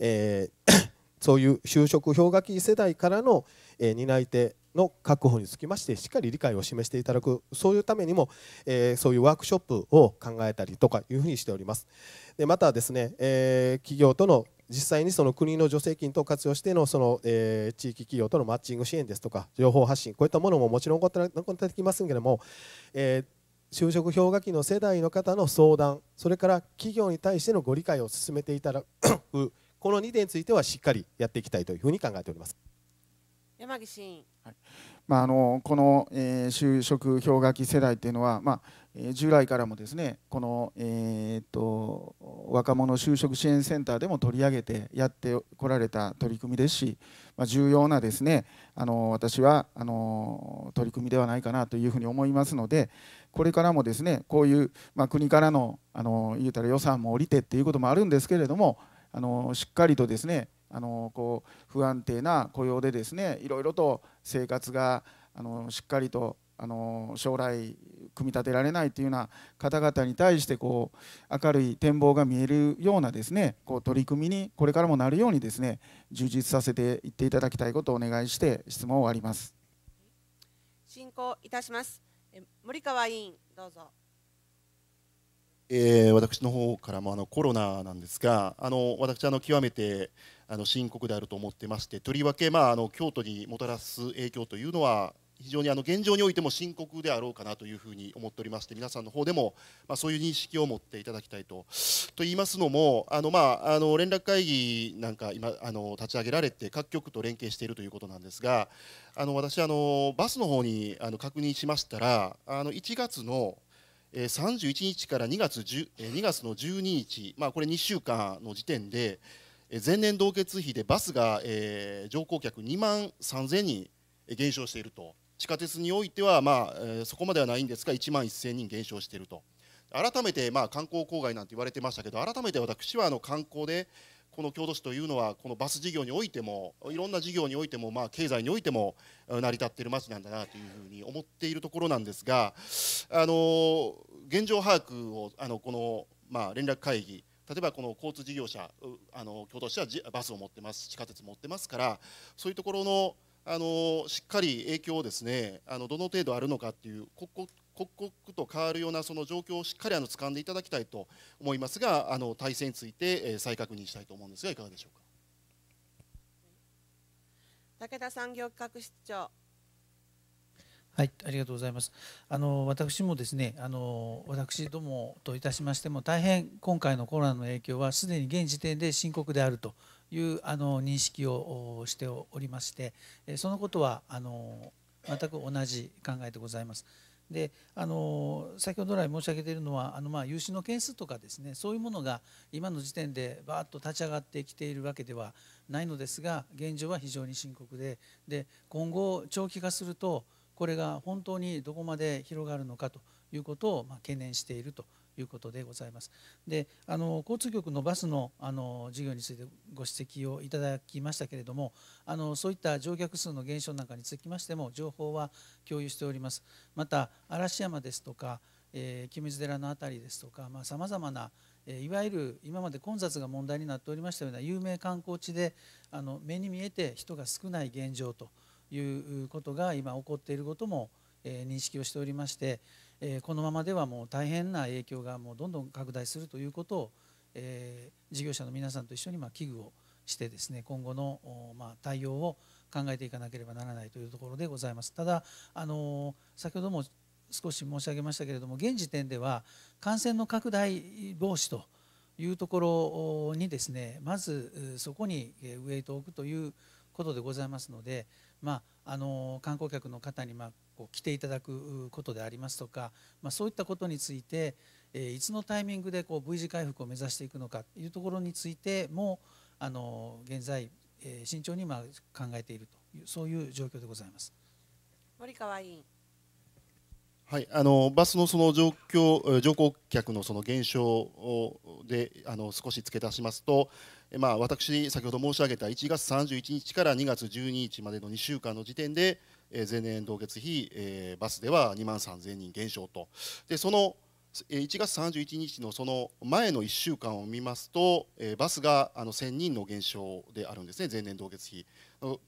えー そういう就職氷河期世代からの、担い手の確保につきましてしっかり理解を示していただくそういうためにも、えーそういうワークショップを考えたりとかいうふうにしております。でまたですね、えー企業との実際にその国の助成金等を活用してのその、えー地域企業とのマッチング支援ですとか情報発信こういったものももちろん行って行ってきますけれども、え就職氷河期の世代の方の相談それから企業に対してのご理解を進めていただくこの2点についてはしっかりやっていきたいというふうに考えております。山岸委員まあ、あのこの、えー就職氷河期世代っていうのは、まあえ従来からもですねこの、えーっと若者就職支援センターでも取り上げてやってこられた取り組みですし、まあ、重要なですねあの私はあの取り組みではないかなというふうに思いますのでこれからもですねこういう、まあ、国からのあの言うたら予算も下りてっていうこともあるんですけれどもあのしっかりとですねあのこう不安定な雇用でですねいろいろと生活があのしっかりとあの将来組み立てられないというような方々に対してこう明るい展望が見えるようなですねこう取り組みにこれからもなるようにですね充実させていっていただきたいことをお願いして質問を終わります。進行いたしますえ森川委員どうぞえー私の方からもあのコロナなんですが、あの私あの極めてあの深刻であると思ってまして、とりわけまああの京都にもたらす影響というのは非常にあの現状においても深刻であろうかなというふうに思っておりまして皆さんの方でも、ま、そういう認識を持っていただきたいと。と言いますのもあの、まあ、あの連絡会議なんか今あの立ち上げられて各局と連携しているということなんですがあの私あのバスの方にあの確認しましたらあの1月の31日から2月2月の12日、まあ、これ2週間の時点で、前年同月比でバスが、えー乗降客2万3000人減少していると。地下鉄においては、まあえーそこまではないんですが1万1000人減少していると。改めて、まあ、観光郊外なんて言われてましたけど改めて私はあの観光でこの郷土市というのはこのバス事業においてもいろんな事業においても、まあ、経済においても成り立っている町なんだなというふうに思っているところなんですがあの現状把握をあのこの、まあ、連絡会議例えばこの交通事業者あの京都市はバスを持ってます地下鉄持ってますからそういうところのあのしっかり影響をですねあのどの程度あるのかっていう刻々と変わるようなその状況をしっかりあの掴んでいただきたいと思いますがあの体制について、え再確認したいと思うんですがいかがでしょうか？武田産業企画室長はい、ありがとうございます。あの私もですね、あの私どもといたしましても大変今回のコロナの影響はすでに現時点で深刻であるというあの認識をしておりまして、えそのことはあの全く同じ考えでございます。であの先ほど来申し上げているのはあの、まあ、融資の件数とかですねそういうものが今の時点でバーッと立ち上がってきているわけではないのですが現状は非常に深刻でで今後長期化するとこれが本当にどこまで広がるのかということをま懸念しているということでございます。であの交通局のバスのあの事業についてご指摘をいただきましたけれどもあのそういった乗客数の減少なんかにつきましても情報は共有しております。また嵐山ですとか、えー清水寺の辺りですとかさまざ、まなえーいわゆる今まで混雑が問題になっておりましたような有名観光地であの目に見えて人が少ない現状ということが今起こっていることも、え認識をしておりまして、えこのままではもう大変な影響がもうどんどん拡大するということを、え事業者の皆さんと一緒にま危惧をしてですね今後のま対応を考えていかなければならないというところでございます。ただあの先ほども少し申し上げましたけれども現時点では感染の拡大防止というところにですねまずそこにえウェイトを置くということでございますので、まあ、あの観光客の方にまあこう来ていただくことでありますとか、まあ、そういったことについて、えーいつのタイミングでこう V 字回復を目指していくのかというところについてもあの現在、えー慎重にまあ考えているというそういう状況でございます。森川委員はい、あのバスのその状況、えー乗降客のその減少をであの少し付け足しますと、えまあ、私、先ほど申し上げた1月31日から2月12日までの2週間の時点で、えー前年同月比、えーバスでは2万3000人減少と、でそのえー1月31日のその前の1週間を見ますと、えーバスがあの1000人の減少であるんですね、前年同月比。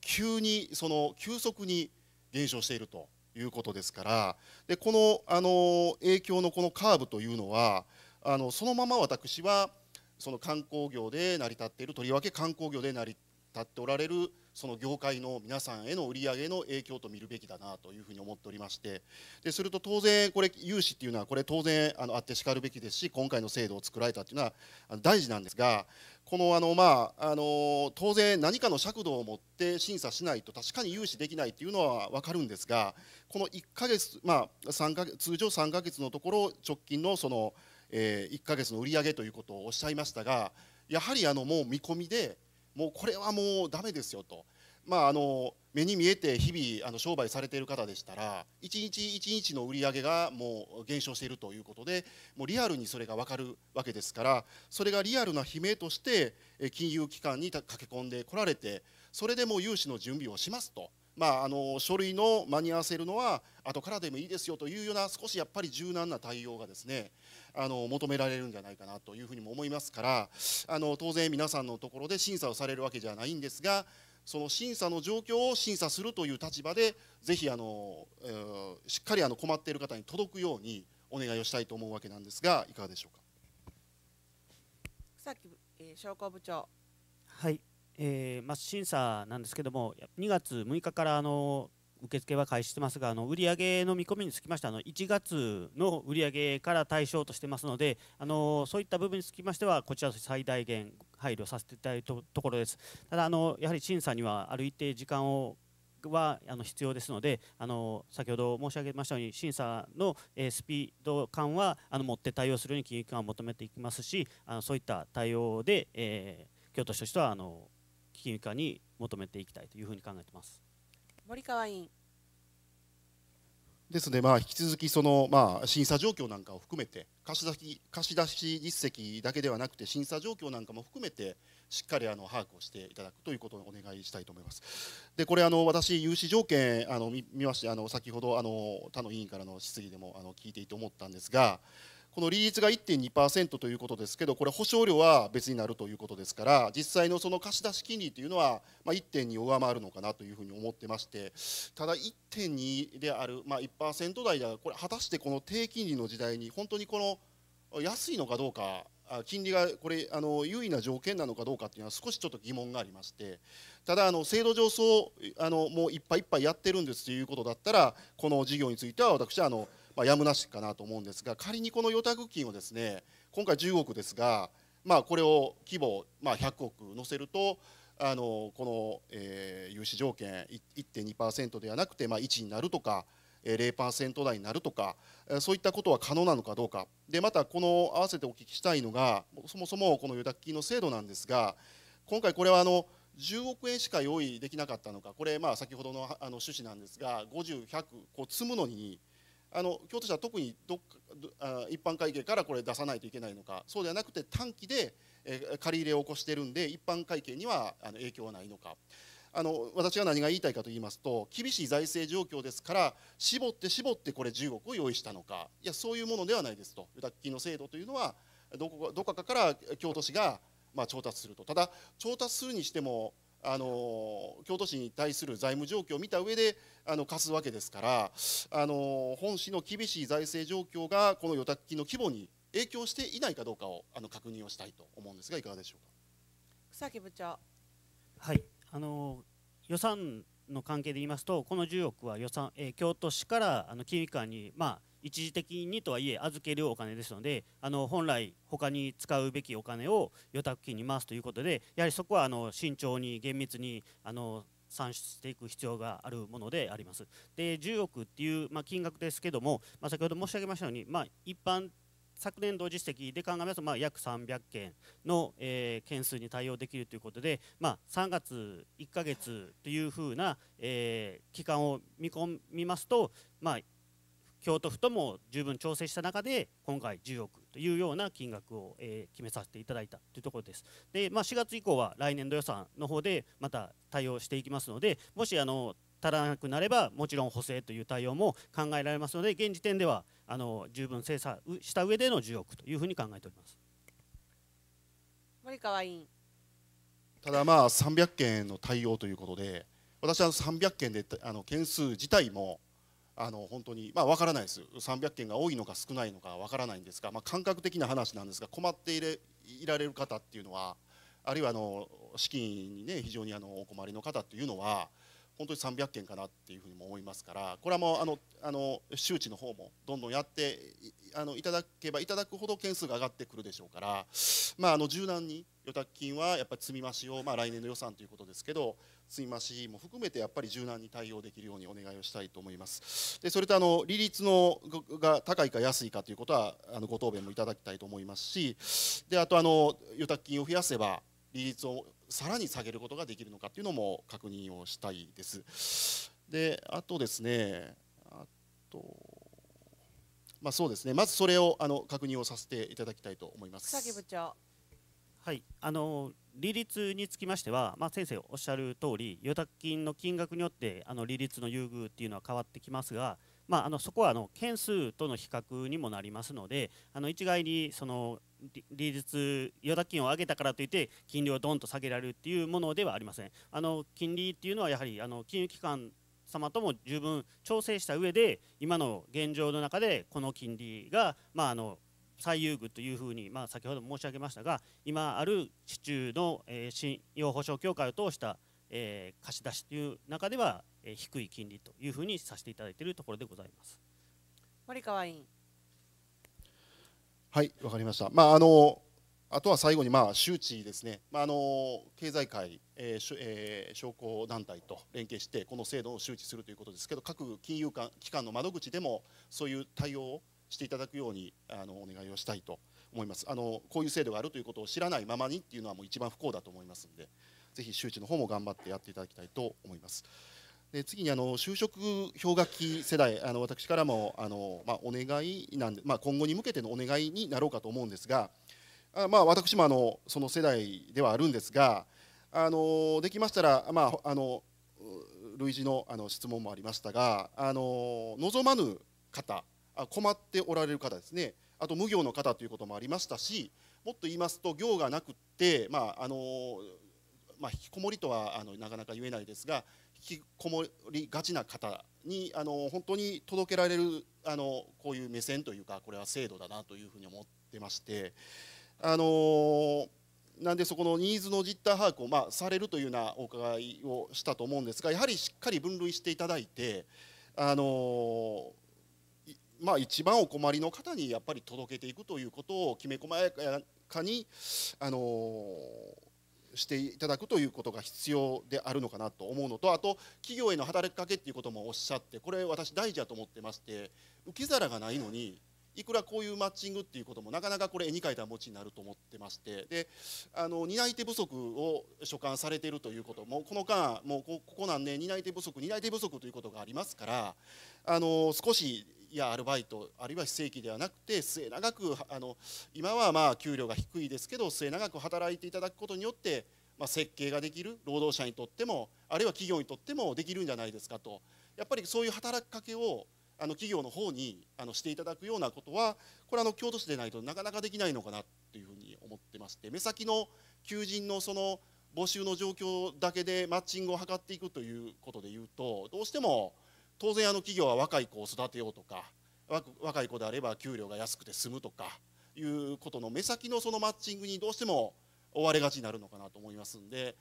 急にその急速に減少しているということですからでこのあの影響のこのカーブというのはあのそのまま私はその観光業で成り立っているとりわけ観光業で成り立っておられるその業界の皆さんへの売り上げの影響と見るべきだなというふうに思っておりましてですると当然これ融資っていうのはこれ当然あのあってしかるべきですし今回の制度を作られたっていうのは大事なんですがこのあのまああの当然何かの尺度を持って審査しないと確かに融資できないっていうのは分かるんですがこの1ヶ月まあ3ヶ月通常3ヶ月のところ直近のその、え1ヶ月の売り上げということをおっしゃいましたがやはりあのもう見込みでもうこれはもうダメですよと。まあ、あの目に見えて日々あの商売されている方でしたら一日一日の売り上げがもう減少しているということでもうリアルにそれが分かるわけですからそれがリアルな悲鳴として金融機関に駆け込んでこられてそれでもう融資の準備をしますと。まあ、あの書類の間に合わせるのは後からでもいいですよというような少しやっぱり柔軟な対応がですねあの求められるんじゃないかなというふうにも思いますからあの当然皆さんのところで審査をされるわけじゃないんですがその審査の状況を審査するという立場でぜひあの、えーしっかりあの困っている方に届くようにお願いをしたいと思うわけなんですがいかがでしょうか？草木、えー商工部長はい、えーまあ、審査なんですけども2月6日からあの受付は開始してますがあの売上の見込みにつきましてあの1月の売上から対象としてますのであのそういった部分につきましてはこちら最大限配慮させていただいたところです。ただあのやはり審査にはある一定時間をはあの必要ですのであの先ほど申し上げましたように審査の、え、スピード感はあの持って対応するように金融機関を求めていきますしあのそういった対応で、えー、京都市としてはあの金融機関に求めていきたいというふうに考えています。森川委員ですので、まあ、引き続きその、まあ、審査状況なんかを含めて貸し出し貸し出し実績だけではなくて審査状況なんかも含めてしっかりあの把握をしていただくということをお願いしたいと思います。でこれあの私融資条件あの見ましてあの先ほどあの他の委員からの質疑でもあの聞いていて思ったんですがこの利率が1.2%ということですけどこれ保証料は別になるということですから実際のその貸し出し金利というのは、ま、1.2を上回るのかなというふうに思ってましてただ1.2である、まあ、1%台ではこれ果たしてこの低金利の時代に本当にこの安いのかどうか金利がこれあの優位な条件なのかどうかっていうのは少しちょっと疑問がありましてただあの制度上そうあのもういっぱいいっぱいやってるんですということだったらこの事業については私はあのまあ、やむなしかなと思うんですが仮にこの予託金をですね今回10億ですが、まあ、これを規模、まあ、100億乗せるとあのこの、えー、融資条件1.2%ではなくて、まあ、1になるとか0%台になるとかそういったことは可能なのかどうか。でまたこの合わせてお聞きしたいのがそもそもこの予託金の制度なんですが今回これはあの10億円しか用意できなかったのかこれまあ先ほどのあの趣旨なんですが50100こう積むのにあの京都市は特にどっかあ一般会計からこれ出さないといけないのか。そうではなくて短期で、え借り入れを起こしてるんで一般会計にはあの影響はないのか。あの私が何が言いたいかと言いますと厳しい財政状況ですから絞って絞ってこれ10億を用意したのか。いやそういうものではないですと。予託金の制度というのはどこどこかから京都市がまあ調達すると。ただ調達するにしてもあの京都市に対する財務状況を見た上であの貸すわけですからあの本市の厳しい財政状況がこの予託金の規模に影響していないかどうかをあの確認をしたいと思うんですがいかがでしょうか？草木部長。はい。あの予算の関係で言いますとこの10億は予算、えー、京都市からあの金融機関にまあ一時的にとはいえ預けるお金ですのであの本来他に使うべきお金を予託金に回すということでやはりそこはあの慎重に厳密にあの算出していく必要があるものであります。で10億っていう、まあ、金額ですけども、まあ、先ほど申し上げましたように、まあ、一般昨年度実績で考えますと、まあ、約300件の、えー、件数に対応できるということで、まあ、3月1か月というふうな、えー、期間を見込みますと、まあ、京都府とも十分調整した中で今回10億というような金額を、えー、決めさせていただいたというところです。で、まあ、4月以降は来年度予算の方でまた対応していきますのでもしあの足らなくなればもちろん補正という対応も考えられますので現時点ではあの十分精査した上での10億というふうに考えております。森川委員ただまあ300件の対応ということで私は300件であの件数自体もあの本当にまあ分からないです。300件が多いのか少ないのか分からないんですが、まあ、感覚的な話なんですが困っていれいられる方っていうのはあるいはあの資金にね非常にあのお困りの方っていうのは本当に300件かなっていうふうにも思いますからこれはもうあのあの周知の方もどんどんやってあのいただけばいただくほど件数が上がってくるでしょうから、まあ、あの柔軟に予託金はやっぱり積み増しを、まあ、来年の予算ということですけど積み増しも含めてやっぱり柔軟に対応できるようにお願いをしたいと思います。でそれとあの利率のが高いか安いかということはあのご答弁もいただきたいと思いますしであとあの予託金を増やせば利率をさらに下げることができるのかっていうのも確認をしたいです。であとですねあとまあそうですね。まずそれをあの確認をさせていただきたいと思います。草木部長。はい。あの利率につきましては、まあ、先生おっしゃる通り預託金の金額によってあの利率の優遇っていうのは変わってきますが、まあ、あのそこはあの件数との比較にもなりますのであの一概にその利率預託金を上げたからといって金利をどんと下げられるっていうものではありません。あの金利っていうのはやはりあの金融機関様とも十分調整した上で今の現状の中でこの金利が、まあ、あの最優遇というふうに、まあ、先ほど申し上げましたが今ある市中の、えー、信用保証協会を通した、えー貸し出しという中では、えー低い金利というふうにさせていただいているところでございます。森川委員はい、わかりました。まああのあとは最後にまあ周知ですね。まああの経済界、えーえー商工団体と連携してこの制度を周知するということですけど、各金融間機関の窓口でもそういう対応をしていただくようにあのお願いをしたいと思います。あのこういう制度があるということを知らないままにっていうのはもう一番不幸だと思いますので、ぜひ周知の方も頑張ってやっていただきたいと思います。で次にあの就職氷河期世代あの私からもあの、まあ、お願いなんで、まあ、今後に向けてのお願いになろうかと思うんですがあ、まあ、私もあのその世代ではあるんですがあのできましたら、まあ、あの類似のあの質問もありましたがあの望まぬ方困っておられる方ですね。あと無業の方ということもありましたしもっと言いますと業がなくって、まああのまあ、引きこもりとはあのなかなか言えないですが引きこもりがちな方にあの本当に届けられるあのこういう目線というかこれは制度だなというふうに思ってましてあのなんでそこのニーズの実態把握を、まあ、されるというようなお伺いをしたと思うんですがやはりしっかり分類していただいてあのまあ、一番お困りの方にやっぱり届けていくということをきめ細やかにあのしていただくということが必要であるのかなと思うのとあと企業への働きかけっていうこともおっしゃってこれ私大事だと思ってまして受け皿がないのにいくらこういうマッチングっていうこともなかなかこれ絵に描いた餅になると思ってましてであの担い手不足を所感されているということもこの間もうこここ何年担い手不足担い手不足ということがありますからあの少しやアルバイトあるいは非正規ではなくて末永くあの今はまあ給料が低いですけど末永く働いていただくことによって、まあ、設計ができる労働者にとってもあるいは企業にとってもできるんじゃないですかと。やっぱりそういう働きかけをあの企業の方にあのしていただくようなことはこれあの京都市でないとなかなかできないのかなというふうに思ってまして目先の求人のその募集の状況だけでマッチングを図っていくということでいうとどうしても当然あの企業は若い子を育てようとか若い子であれば給料が安くて済むとかいうことの目先のそのマッチングにどうしても追われがちになるのかなと思いますんで、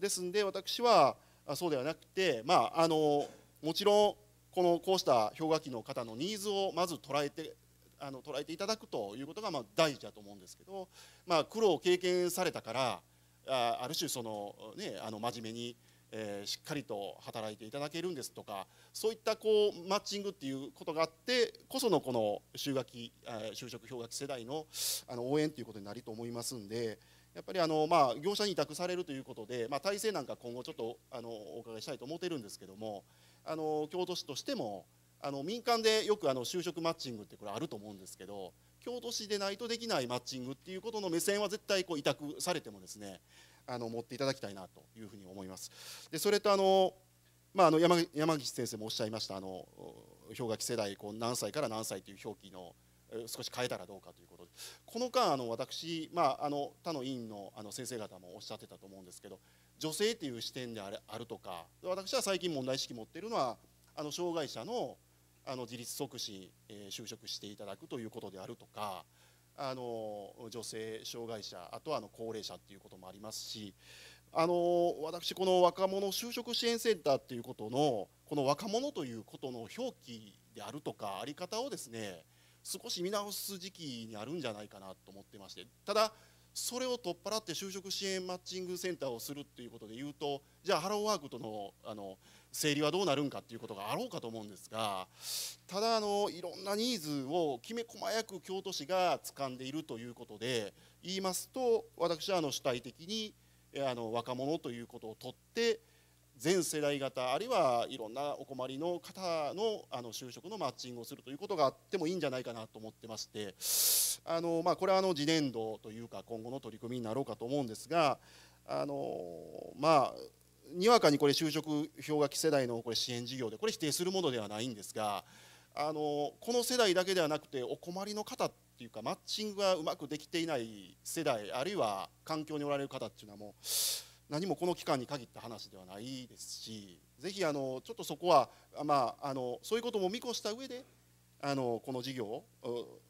ですんで私はそうではなくてまああのもちろんこのこうした氷河期の方のニーズをまず捉えてあの捉えていただくということがまあ大事だと思うんですけど、まあ、苦労を経験されたからあある種その、ね、あの真面目に、えーしっかりと働いていただけるんですとかそういったこうマッチングっていうことがあってこそのこの就学期就職氷河期世代のあの応援ということになると思いますんで。やっぱりあの、まあ、業者に委託されるということで、まあ、体制なんか今後ちょっとあのお伺いしたいと思ってるんですけどもあの京都市としてもあの民間でよくあの就職マッチングってこれあると思うんですけど京都市でないとできないマッチングっていうことの目線は絶対こう委託されてもですねあの持っていただきたいなというふうに思います。でそれとあの、まあ、あの山山岸先生もおっしゃいましたあの氷河期世代こう何歳から何歳という表記の少し変えたらどうかということでこの間あの私、まあ、あの他の委員のあの先生方もおっしゃってたと思うんですけど女性という視点であるあるとか私は最近問題意識持っているのはあの障害者のあの自立促進、えー就職していただくということであるとかあの女性障害者あとはあの高齢者っていうこともありますしあの私この若者就職支援センターっていうことのこの若者ということの表記であるとかあり方をですね少し見直す時期にあるんじゃないかなと思ってましてただそれを取っ払って就職支援マッチングセンターをするっていうことで言うとじゃあハローワークとのあの整理はどうなるんかっていうことがあろうかと思うんですがただあのいろんなニーズをきめ細やく京都市が掴んでいるということで言いますと私はあの主体的にあの若者ということを取って全世代型あるいはいろんなお困りの方のあの就職のマッチングをするということがあってもいいんじゃないかなと思ってましてあの、まあ、これはあの次年度というか今後の取り組みになろうかと思うんですがあのまあにわかにこれ就職氷河期世代のこれ支援事業でこれ否定するものではないんですがあのこの世代だけではなくてお困りの方っていうかマッチングがうまくできていない世代あるいは環境におられる方っていうのはもう何もこの期間に限った話ではないですしぜひあのちょっとそこは、まあ、あのそういうことも見越した上であのこの事業を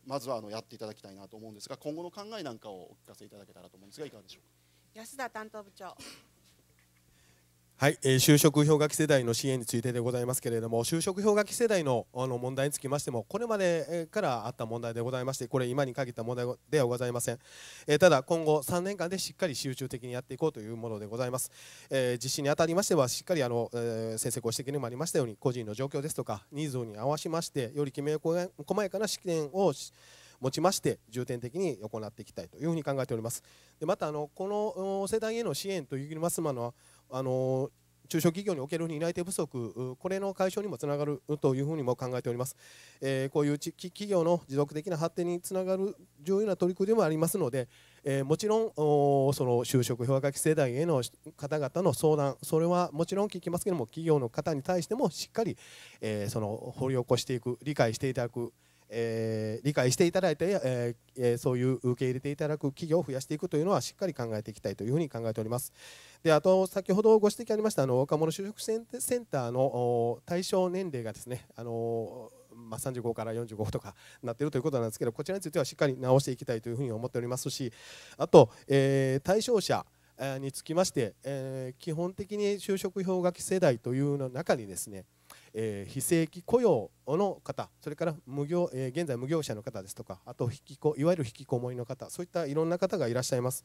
まずはあのやっていただきたいなと思うんですが今後の考えなんかをお聞かせいただけたらと思うんですがいかがでしょうか？安田担当部長はい、えー、就職氷河期世代の支援についてでございますけれども就職氷河期世代のあの問題につきましてもこれまでからあった問題でございましてこれ今に限った問題ではございません、えー、ただ今後3年間でしっかり集中的にやっていこうというものでございます、えー、実施にあたりましてはしっかりあの、えー、先生ご指摘にもありましたように個人の状況ですとかニーズに合わせましてよりきめ細やかな試験を持ちまして重点的に行っていきたいというふうに考えております。でまたあのこの世代への支援といいますのはあの中小企業における担い手不足これの解消にもつながるというふうにも考えております、えー、こういう企業の持続的な発展につながる重要な取り組みでもありますので、えー、もちろんその就職氷河期世代への方々の相談それはもちろん聞きますけれども企業の方に対してもしっかり、えー、その掘り起こしていく理解していただくえー、理解していただいて、えー、そういう受け入れていただく企業を増やしていくというのはしっかり考えていきたいというふうに考えております。であと先ほどご指摘ありましたあの若者就職センターの対象年齢がですねあのまあ、35から45とかなっているということなんですけどこちらについてはしっかり直していきたいというふうに思っておりますしあと、えー、対象者につきまして、え、基本的に就職氷河期世代というの中にですねえー、非正規雇用の方それから無業、えー、現在無業者の方ですとかあと引きこいわゆる引きこもりの方そういったいろんな方がいらっしゃいます、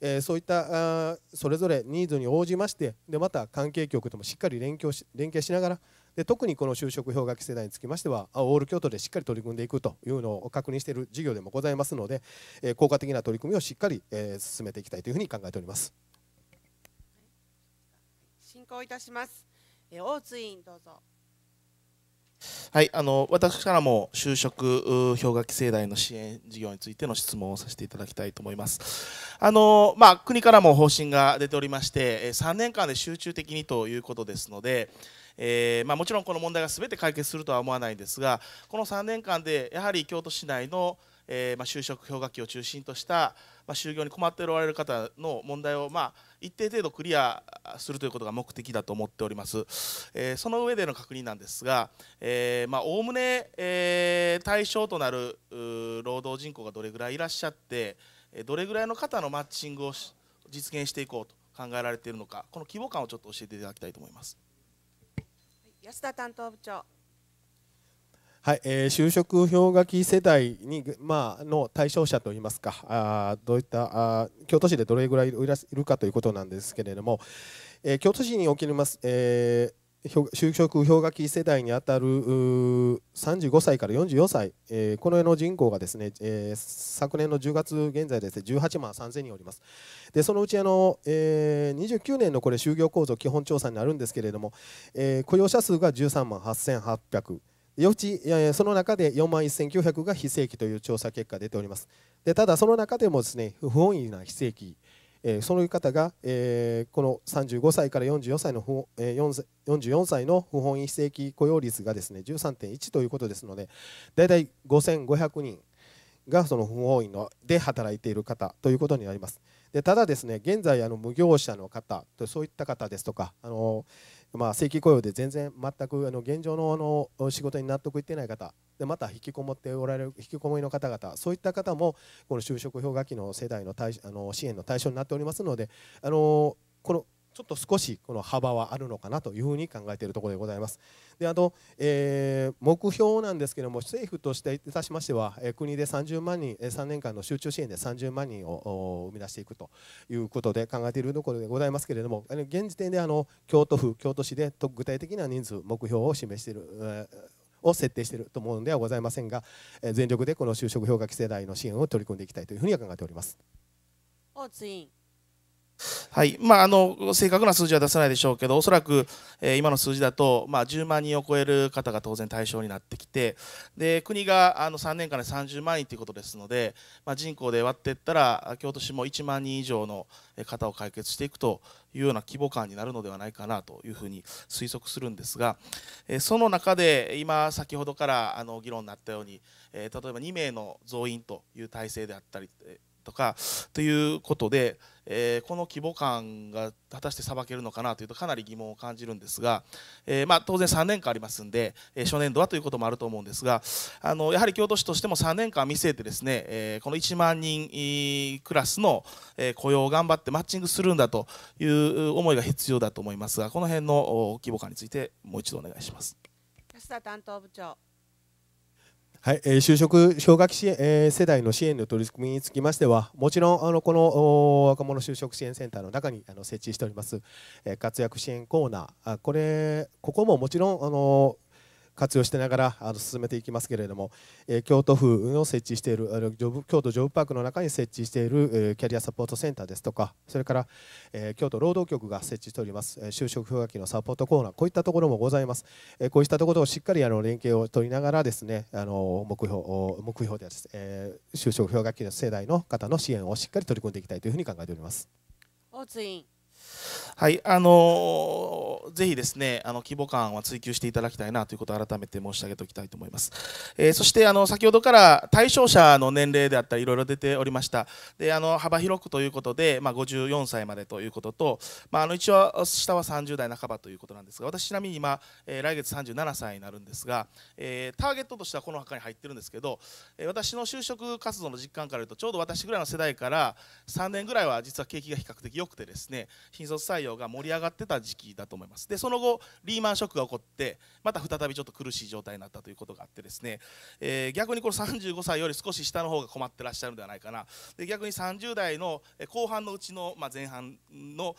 えー、そういったあそれぞれニーズに応じましてでまた関係局ともしっかり連携し連携しながらで特にこの就職氷河期世代につきましてはオール京都でしっかり取り組んでいくというのを確認している事業でもございますので、えー、効果的な取り組みをしっかり、えー、進めていきたいというふうに考えております。進行いたします、え、大津委員どうぞ。はい、あの私からも就職氷河期世代の支援事業についての質問をさせていただきたいと思います。あのまあ、国からも方針が出ておりまして、3年間で集中的にということですので、えー、まあ、もちろんこの問題が全て解決するとは思わないんですが、この3年間でやはり京都市内の、えー、まあ、就職氷河期を中心とした、ま、就業に困っておられる方の問題を、まあ、一定程度クリアするということが目的だと思っております、えー、その上での確認なんですがおおむね、えー、対象となる労働人口がどれぐらいいらっしゃってどれぐらいの方のマッチングを実現していこうと考えられているのかこの規模感をちょっと教えていただきたいと思います。安田担当部長。はい、えー、就職氷河期世代に、まあの対象者といいますかあどういったあ京都市でどれぐらいいるかということなんですけれども、えー、京都市におけます、えー、就職氷河期世代にあたる35歳から44歳、えー、この世の人口がですね、え、昨年の10月現在ですね18万3000人おります。でそのうちあの、え、29年のこれ就業構造基本調査になるんですけれども、え、雇用者数が13万8800よちその中で4万1900が非正規という調査結果が出ております。でただその中でもですね不本意な非正規、そういう方が、この35歳から44歳の不、44歳の不本意非正規雇用率がですね13.1ということですので大体5500人がその不本意ので働いている方ということになります。でただですね現在あの無業者の方そういった方ですとかあのまあ、正規雇用で全然全くあの現状のあの仕事に納得いってない方でまた引きこもっておられる引きこもりの方々そういった方もこの就職氷河期の世代の対あの支援の対象になっておりますのであのこのちょっと少しこの幅はあるのかなというふうに考えているところでございます。であと、えー、目標なんですけれども政府としていたしましては、国で30万人、3年間の集中支援で30万人を生み出していくということで考えているところでございますけれども現時点であの京都府京都市で具体的な人数目標を示している、えーを設定していると思うのではございませんが、え全力でこの就職氷河期世代の支援を取り組んでいきたいというふうには考えております。大津委員はい。まあ、あの正確な数字は出せないでしょうけどおそらく、えー、今の数字だと、まあ、10万人を超える方が当然対象になってきてで国があの3年間で30万人ということですので、まあ、人口で割っていったら京都市も1万人以上の方を解決していくというような規模感になるのではないかなというふうに推測するんですが、えー、その中で今先ほどからあの議論になったように、えー、例えば2名の増員という体制であったりとかということで、えー、この規模感が果たしてさばけるのかなというとかなり疑問を感じるんですが、えー、まあ、当然3年間ありますんで、えー、初年度はということもあると思うんですがあのやはり京都市としても3年間見据えてですね、えこの1万人クラスの、雇用を頑張ってマッチングするんだという思いが必要だと思いますがこの辺の規模感についてもう一度お願いします。安田担当部長はい、えー、就職氷河期支援、えー、世代の支援の取り組みにつきましては、もちろんあのこの若者就職支援センターの中にあの設置しております、えー、活躍支援コーナー、あこれここももちろんあの活用してながらあの進めていきますけれども、え、京都府の設置しているあの京都ジョブパークの中に設置している、キャリアサポートセンターですとかそれから、え、京都労働局が設置しております、え、就職氷河期のサポートコーナーこういったところもございます、え、こういったところをしっかりあの連携を取りながらですねあの目標目標ではです、え、就職氷河期の世代の方の支援をしっかり取り組んでいきたいというふうに考えております。大津委員はい、あのー、ぜひですね、あの規模感は追求していただきたいなということを改めて申し上げておきたいと思います。えー、そしてあの先ほどから対象者の年齢であったりいろいろ出ておりました。で、あの幅広くということで、まあ54歳までということと、まああの一応下は30代半ばということなんですが、私ちなみに今、えー、来月37歳になるんですが、え、ターゲットとしてはこの墓に入ってるんですけど、え、私の就職活動の実感から言うとちょうど私ぐらいの世代から3年ぐらいは実は景気が比較的良くてですね、新卒採用が盛り上がってた時期だと思います。でその後リーマンショックが起こってまた再びちょっと苦しい状態になったということがあってですね、えー、逆にこの35歳より少し下の方が困ってらっしゃるのではないかな。で逆に30代の後半のうちの、まあ、前半の、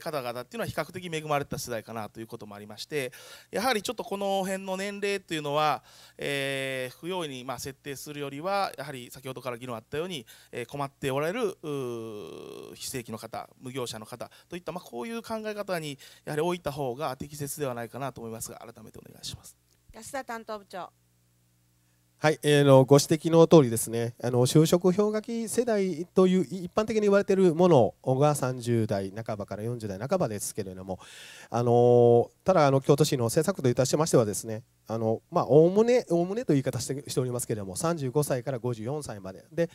方々っていうのは比較的恵まれた世代かなということもありましてやはりちょっとこの辺の年齢というのは、えー、不用意にま設定するよりはやはり先ほどから議論あったように、え困っておられる非正規の方無業者の方といった、まあ、こういう考え方にやはり置いた方が適切ではないかなと思いますが改めてお願いします。安田担当部長。はい、えー、のご指摘の通りですね。あの就職氷河期世代という一般的に言われているものが30代半ばから40代半ばですけれどもあのただあの京都市の政策といたしましてはですねあのまあおおむねおおむねという言い方してしておりますけれども35歳から54歳まで。で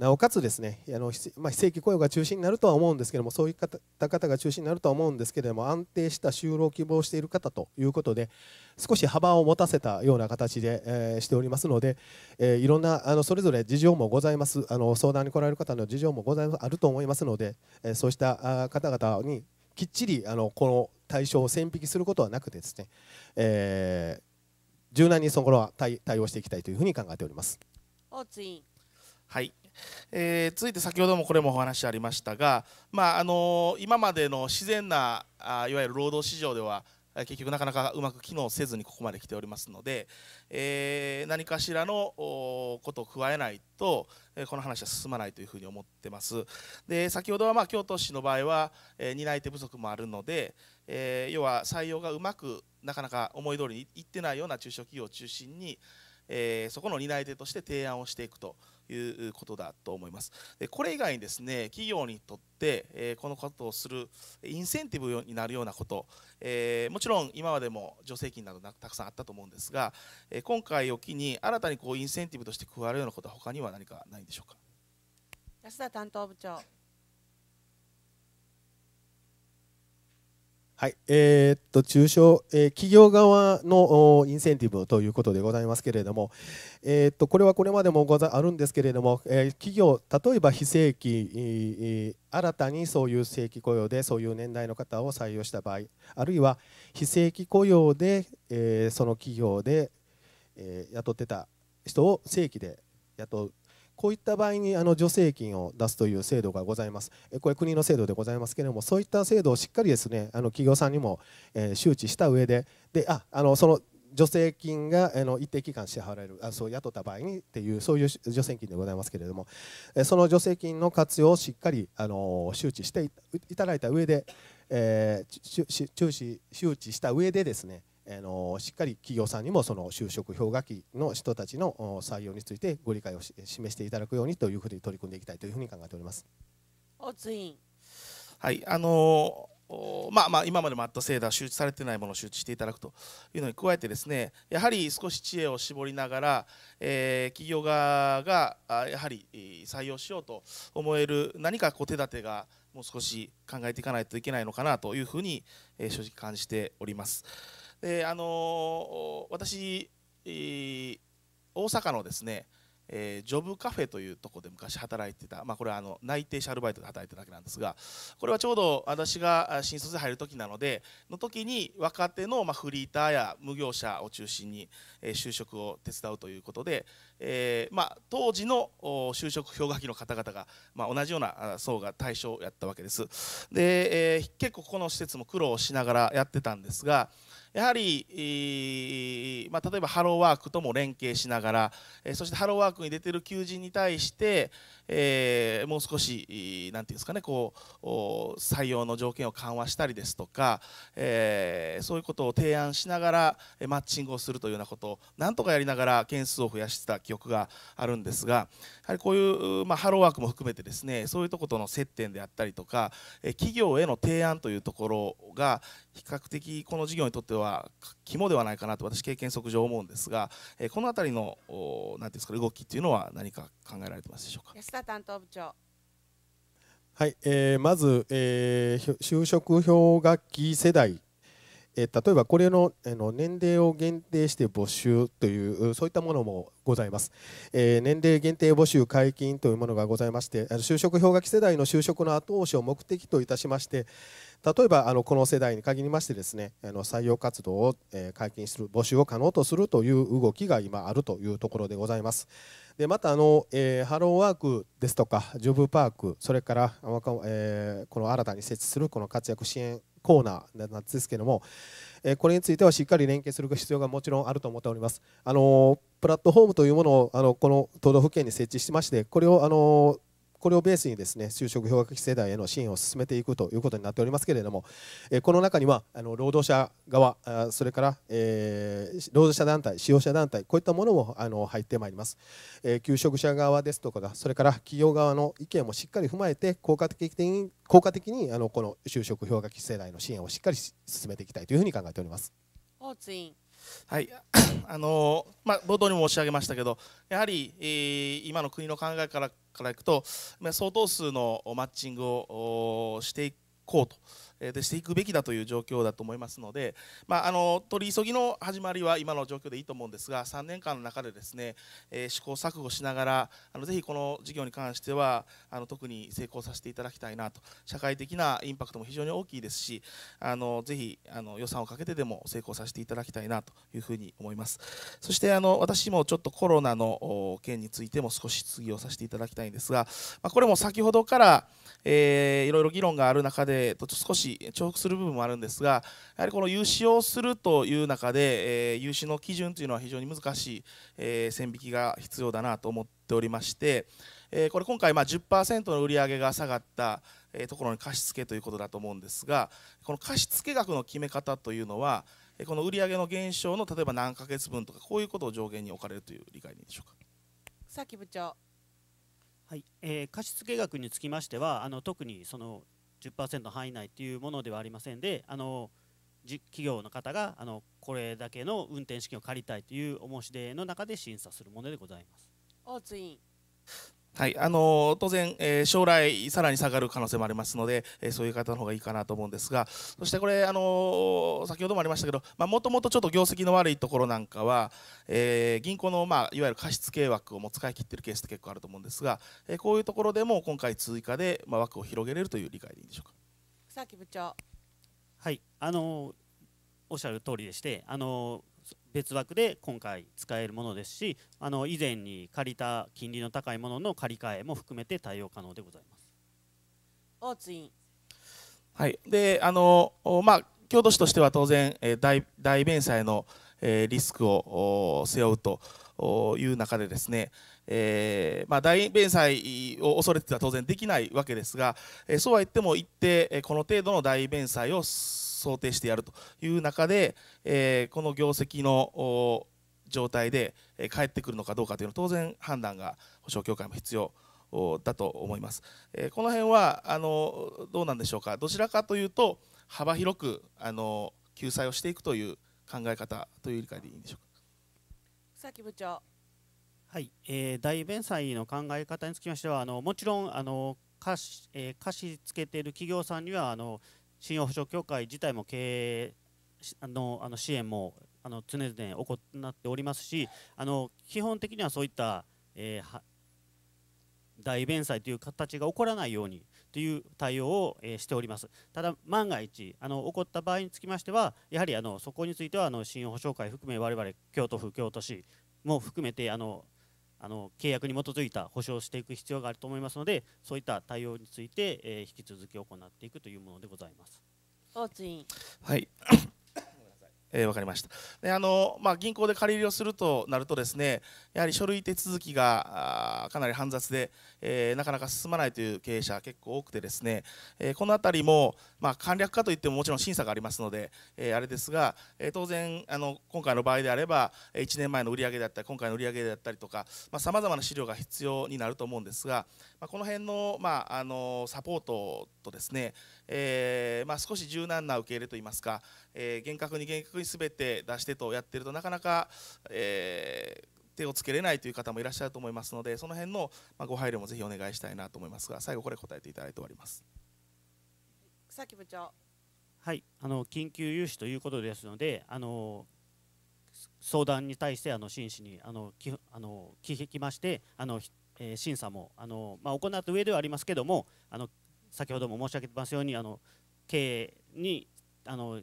なおかつですねあの、まあ、非正規雇用が中心になるとは思うんですけどもそういった方が中心になるとは思うんですけれども安定した就労を希望している方ということで少し幅を持たせたような形で、えー、しておりますので、えー、いろんなあのそれぞれ事情もございます。あの相談に来られる方の事情もございますあると思いますので、えー、そうした方々にきっちりあのこの対象を線引きすることはなくてですね、えー、柔軟にそこは対対応していきたいというふうに考えております。大津委員。はいえー、続いて先ほどもこれもお話ありましたが、まああの今までの自然なあいわゆる労働市場では結局なかなかうまく機能せずにここまで来ておりますので、えー、何かしらのことを加えないと、えこの話は進まないというふうに思ってます。で先ほどはまあ京都市の場合は、え担い手不足もあるので、えー、要は採用がうまくなかなか思い通りにいってないような中小企業を中心に、えー、そこの担い手として提案をしていくと。いうことだと思います。でこれ以外にですね企業にとって、え、このことをするインセンティブになるようなこと、え、もちろん今までも助成金などたくさんあったと思うんですが、え今回を機に新たにこうインセンティブとして加わるようなことは他には何かないんでしょうか？安田担当部長。はい、えー、っと中小、えー、企業側のインセンティブということでございますけれども、えー、っとこれはこれまでもござあるんですけれども、え、企業例えば非正規、新たにそういう正規雇用でそういう年代の方を採用した場合あるいは非正規雇用で、え、その企業で、え、雇ってた人を正規で雇う。こういった場合にあの助成金を出すという制度がございます。これ国の制度でございますけれども、そういった制度をしっかりですね、あの企業さんにも、え周知した上で、でああのその助成金があの一定期間支払われるあそう雇った場合にっていうそういう助成金でございますけれどもその助成金の活用をしっかりあの周知していただいた上で、えー、周知周知した上でですねあのしっかり企業さんにもその就職氷河期の人たちの採用についてご理解を示していただくようにというふうに取り組んでいきたいというふうに考えております。大津委員はいあのまあまあ今までもあった制度は周知されてないものを周知していただくというのに加えてですねやはり少し知恵を絞りながら、えー、企業側がやはり採用しようと思える何かこう手立てがもう少し考えていかないといけないのかなというふうに、えー、正直感じております。であの、私、大阪のですねえー、ジョブカフェというところで昔働いてた、まあ、これはあの内定者アルバイトで働いてただけなんですがこれはちょうど私が新卒で入る時なのでの時に若手のまあフリーターや無業者を中心に、就職を手伝うということで、えーまあ、当時の就職氷河期の方々が、まあ、同じような層が対象やったわけです。で、えー、結構この施設も苦労しながらやってたんですがやはり、まあ、例えばハローワークとも連携しながら、そしてハローワークに出てる求人に対して、えー、もう少し何て言うんですかねこう採用の条件を緩和したりですとか、えー、そういうことを提案しながらマッチングをするというようなことをなんとかやりながら件数を増やしてた記憶があるんですがやはりこういう、まあ、ハローワークも含めてですねそういうとことの接点であったりとか企業への提案というところが比較的この事業にとっては肝ではないかなと私経験則上思うんですがこの辺りの何ていうんですか動きっていうのは何か考えられてますでしょうか？安田担当部長はい、えー、まず、えー、就職氷河期世代。えー、例えばこれのあの年齢を限定して募集というそういったものもございます、えー、年齢限定募集解禁というものがございまして就職氷河期世代の就職の後押しを目的といたしまして例えばあのこの世代に限りましてですねあの採用活動を、え、解禁する募集を可能とするという動きが今あるというところでございますでまたあの、えー、ハローワークですとかジョブパークそれから、えー、この新たに設置するこの活躍支援コーナーなんですけども、えこれについてはしっかり連携する必要がもちろんあると思っております。あのプラットフォームというものをあのこの都道府県に設置してましてこれをあのこれをベースにですね就職氷河期世代への支援を進めていくということになっておりますけれども、えこの中にはあの労働者側それから、えー、労働者団体使用者団体こういったものもあの入ってまいります、えー、求職者側ですとかそれから企業側の意見もしっかり踏まえて効果的に効果的にあのこの就職氷河期世代の支援をしっかり進めていきたいというふうに考えております。大津委員はい。あのまあ、冒頭にも申し上げましたけどやはり、えー、今の国の考えからからいくと相当数のマッチングをしていこうと。でしていくべきだという状況だと思いますので、まあ、あの取り急ぎの始まりは今の状況でいいと思うんですが3年間の中でですね、えー、試行錯誤しながらあのぜひこの事業に関してはあの特に成功させていただきたいなと社会的なインパクトも非常に大きいですしあのぜひあの予算をかけてでも成功させていただきたいなというふうに思います。そしてあの私もちょっとコロナの件についても少し質疑をさせていただきたいんですが、まあ、これも先ほどから、えー、いろいろ議論がある中で少し重複する部分もあるんですがやはりこの融資をするという中で、えー、融資の基準というのは非常に難しい、えー、線引きが必要だなと思っておりまして、えー、これ今回まあ10%の売り上げが下がったえところに貸付ということだと思うんですがこの貸付額の決め方というのはこの売上の減少の例えば何ヶ月分とかこういうことを上限に置かれるという理解でいいでしょうか？さ部長はいえー、貸付額につきましてはあの特にその10%範囲内というものではありませんであの企業の方があのこれだけの運転資金を借りたいというお申し出の中で審査するものでございます。大津委員はいあの当然、えー、将来さらに下がる可能性もありますので、えー、そういう方の方がいいかなと思うんですがそしてこれ、あの先ほどもありましたけどもともとちょっと業績の悪いところなんかは、えー、銀行の、まあ、いわゆる貸付枠をも使い切っているケースって結構あると思うんですが、えこういうところでも今回追加で、まあ、枠を広げれるという理解でいいでしょうか。草木部長。はいあのおっしゃる通りでしてあの別枠で今回使えるものですしあの以前に借りた金利の高いものの借り換えも含めて対応可能でございます。大津委員。はい。であのまあ京都市としては当然、え大大弁済の、えリスクを背負うという中でですね、えー、まあ、大弁済を恐れては当然できないわけですが、えそうは言っても一定この程度の大弁済を想定してやるという中で、えー、この業績の状態で帰ってくるのかどうかというのは当然判断が保証協会も必要だと思います。えー、この辺はあのどうなんでしょうかどちらかというと幅広くあの救済をしていくという考え方という理解でいいんでしょうか。草木部長はい、えー、大弁済の考え方につきましてはあのもちろんあの貸し、えー、貸し付けている企業さんにはあの信用保証協会自体も経営あのあの支援もあの常々行っておりますしあの基本的にはそういった、えー、大弁済という形が起こらないようにという対応を、えー、しております。ただ万が一あの起こった場合につきましてはやはりあのそこについてはあの信用保証会含め我々京都府京都市も含めてあのあの契約に基づいた保証をしていく必要があると思いますのでそういった対応について、えー、引き続き行っていくというものでございます。大津委員はいえー、分かりました。であの、まあ、銀行で借り入れをするとなるとですねやはり書類手続きがかなり煩雑で、えー、なかなか進まないという経営者結構多くてですね、えー、この辺りも、まあ、簡略化といってももちろん審査がありますので、えあれですが、え当然あの今回の場合であれば1年前の売上であったり今回の売上であったりとかさまざ、まな資料が必要になると思うんですが、まあ、この辺の,、まあ、あのサポートとですね、えまあ、少し柔軟な受け入れといいますか、えー、厳格に厳格に全て出してとやってるとなかなか、えー、手をつけれないという方もいらっしゃると思いますのでその辺の、まあ、ご配慮もぜひお願いしたいなと思いますが最後これ答えていただいて終わります。草木部長。はいあの緊急融資ということですのであの相談に対してあの真摯にあのきあの聞きましてあの、えー、審査もあの、まあ、行った上ではありますけどもあの先ほども申し上げてますようにあの経営にあの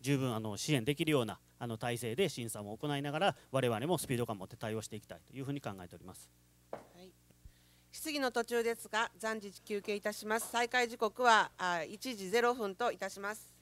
十分あの支援できるようなあの体制で審査も行いながら我々もスピード感を持って対応していきたいというふうに考えております。はい、質疑の途中ですが暫時休憩いたします。再開時刻は1時0分といたします。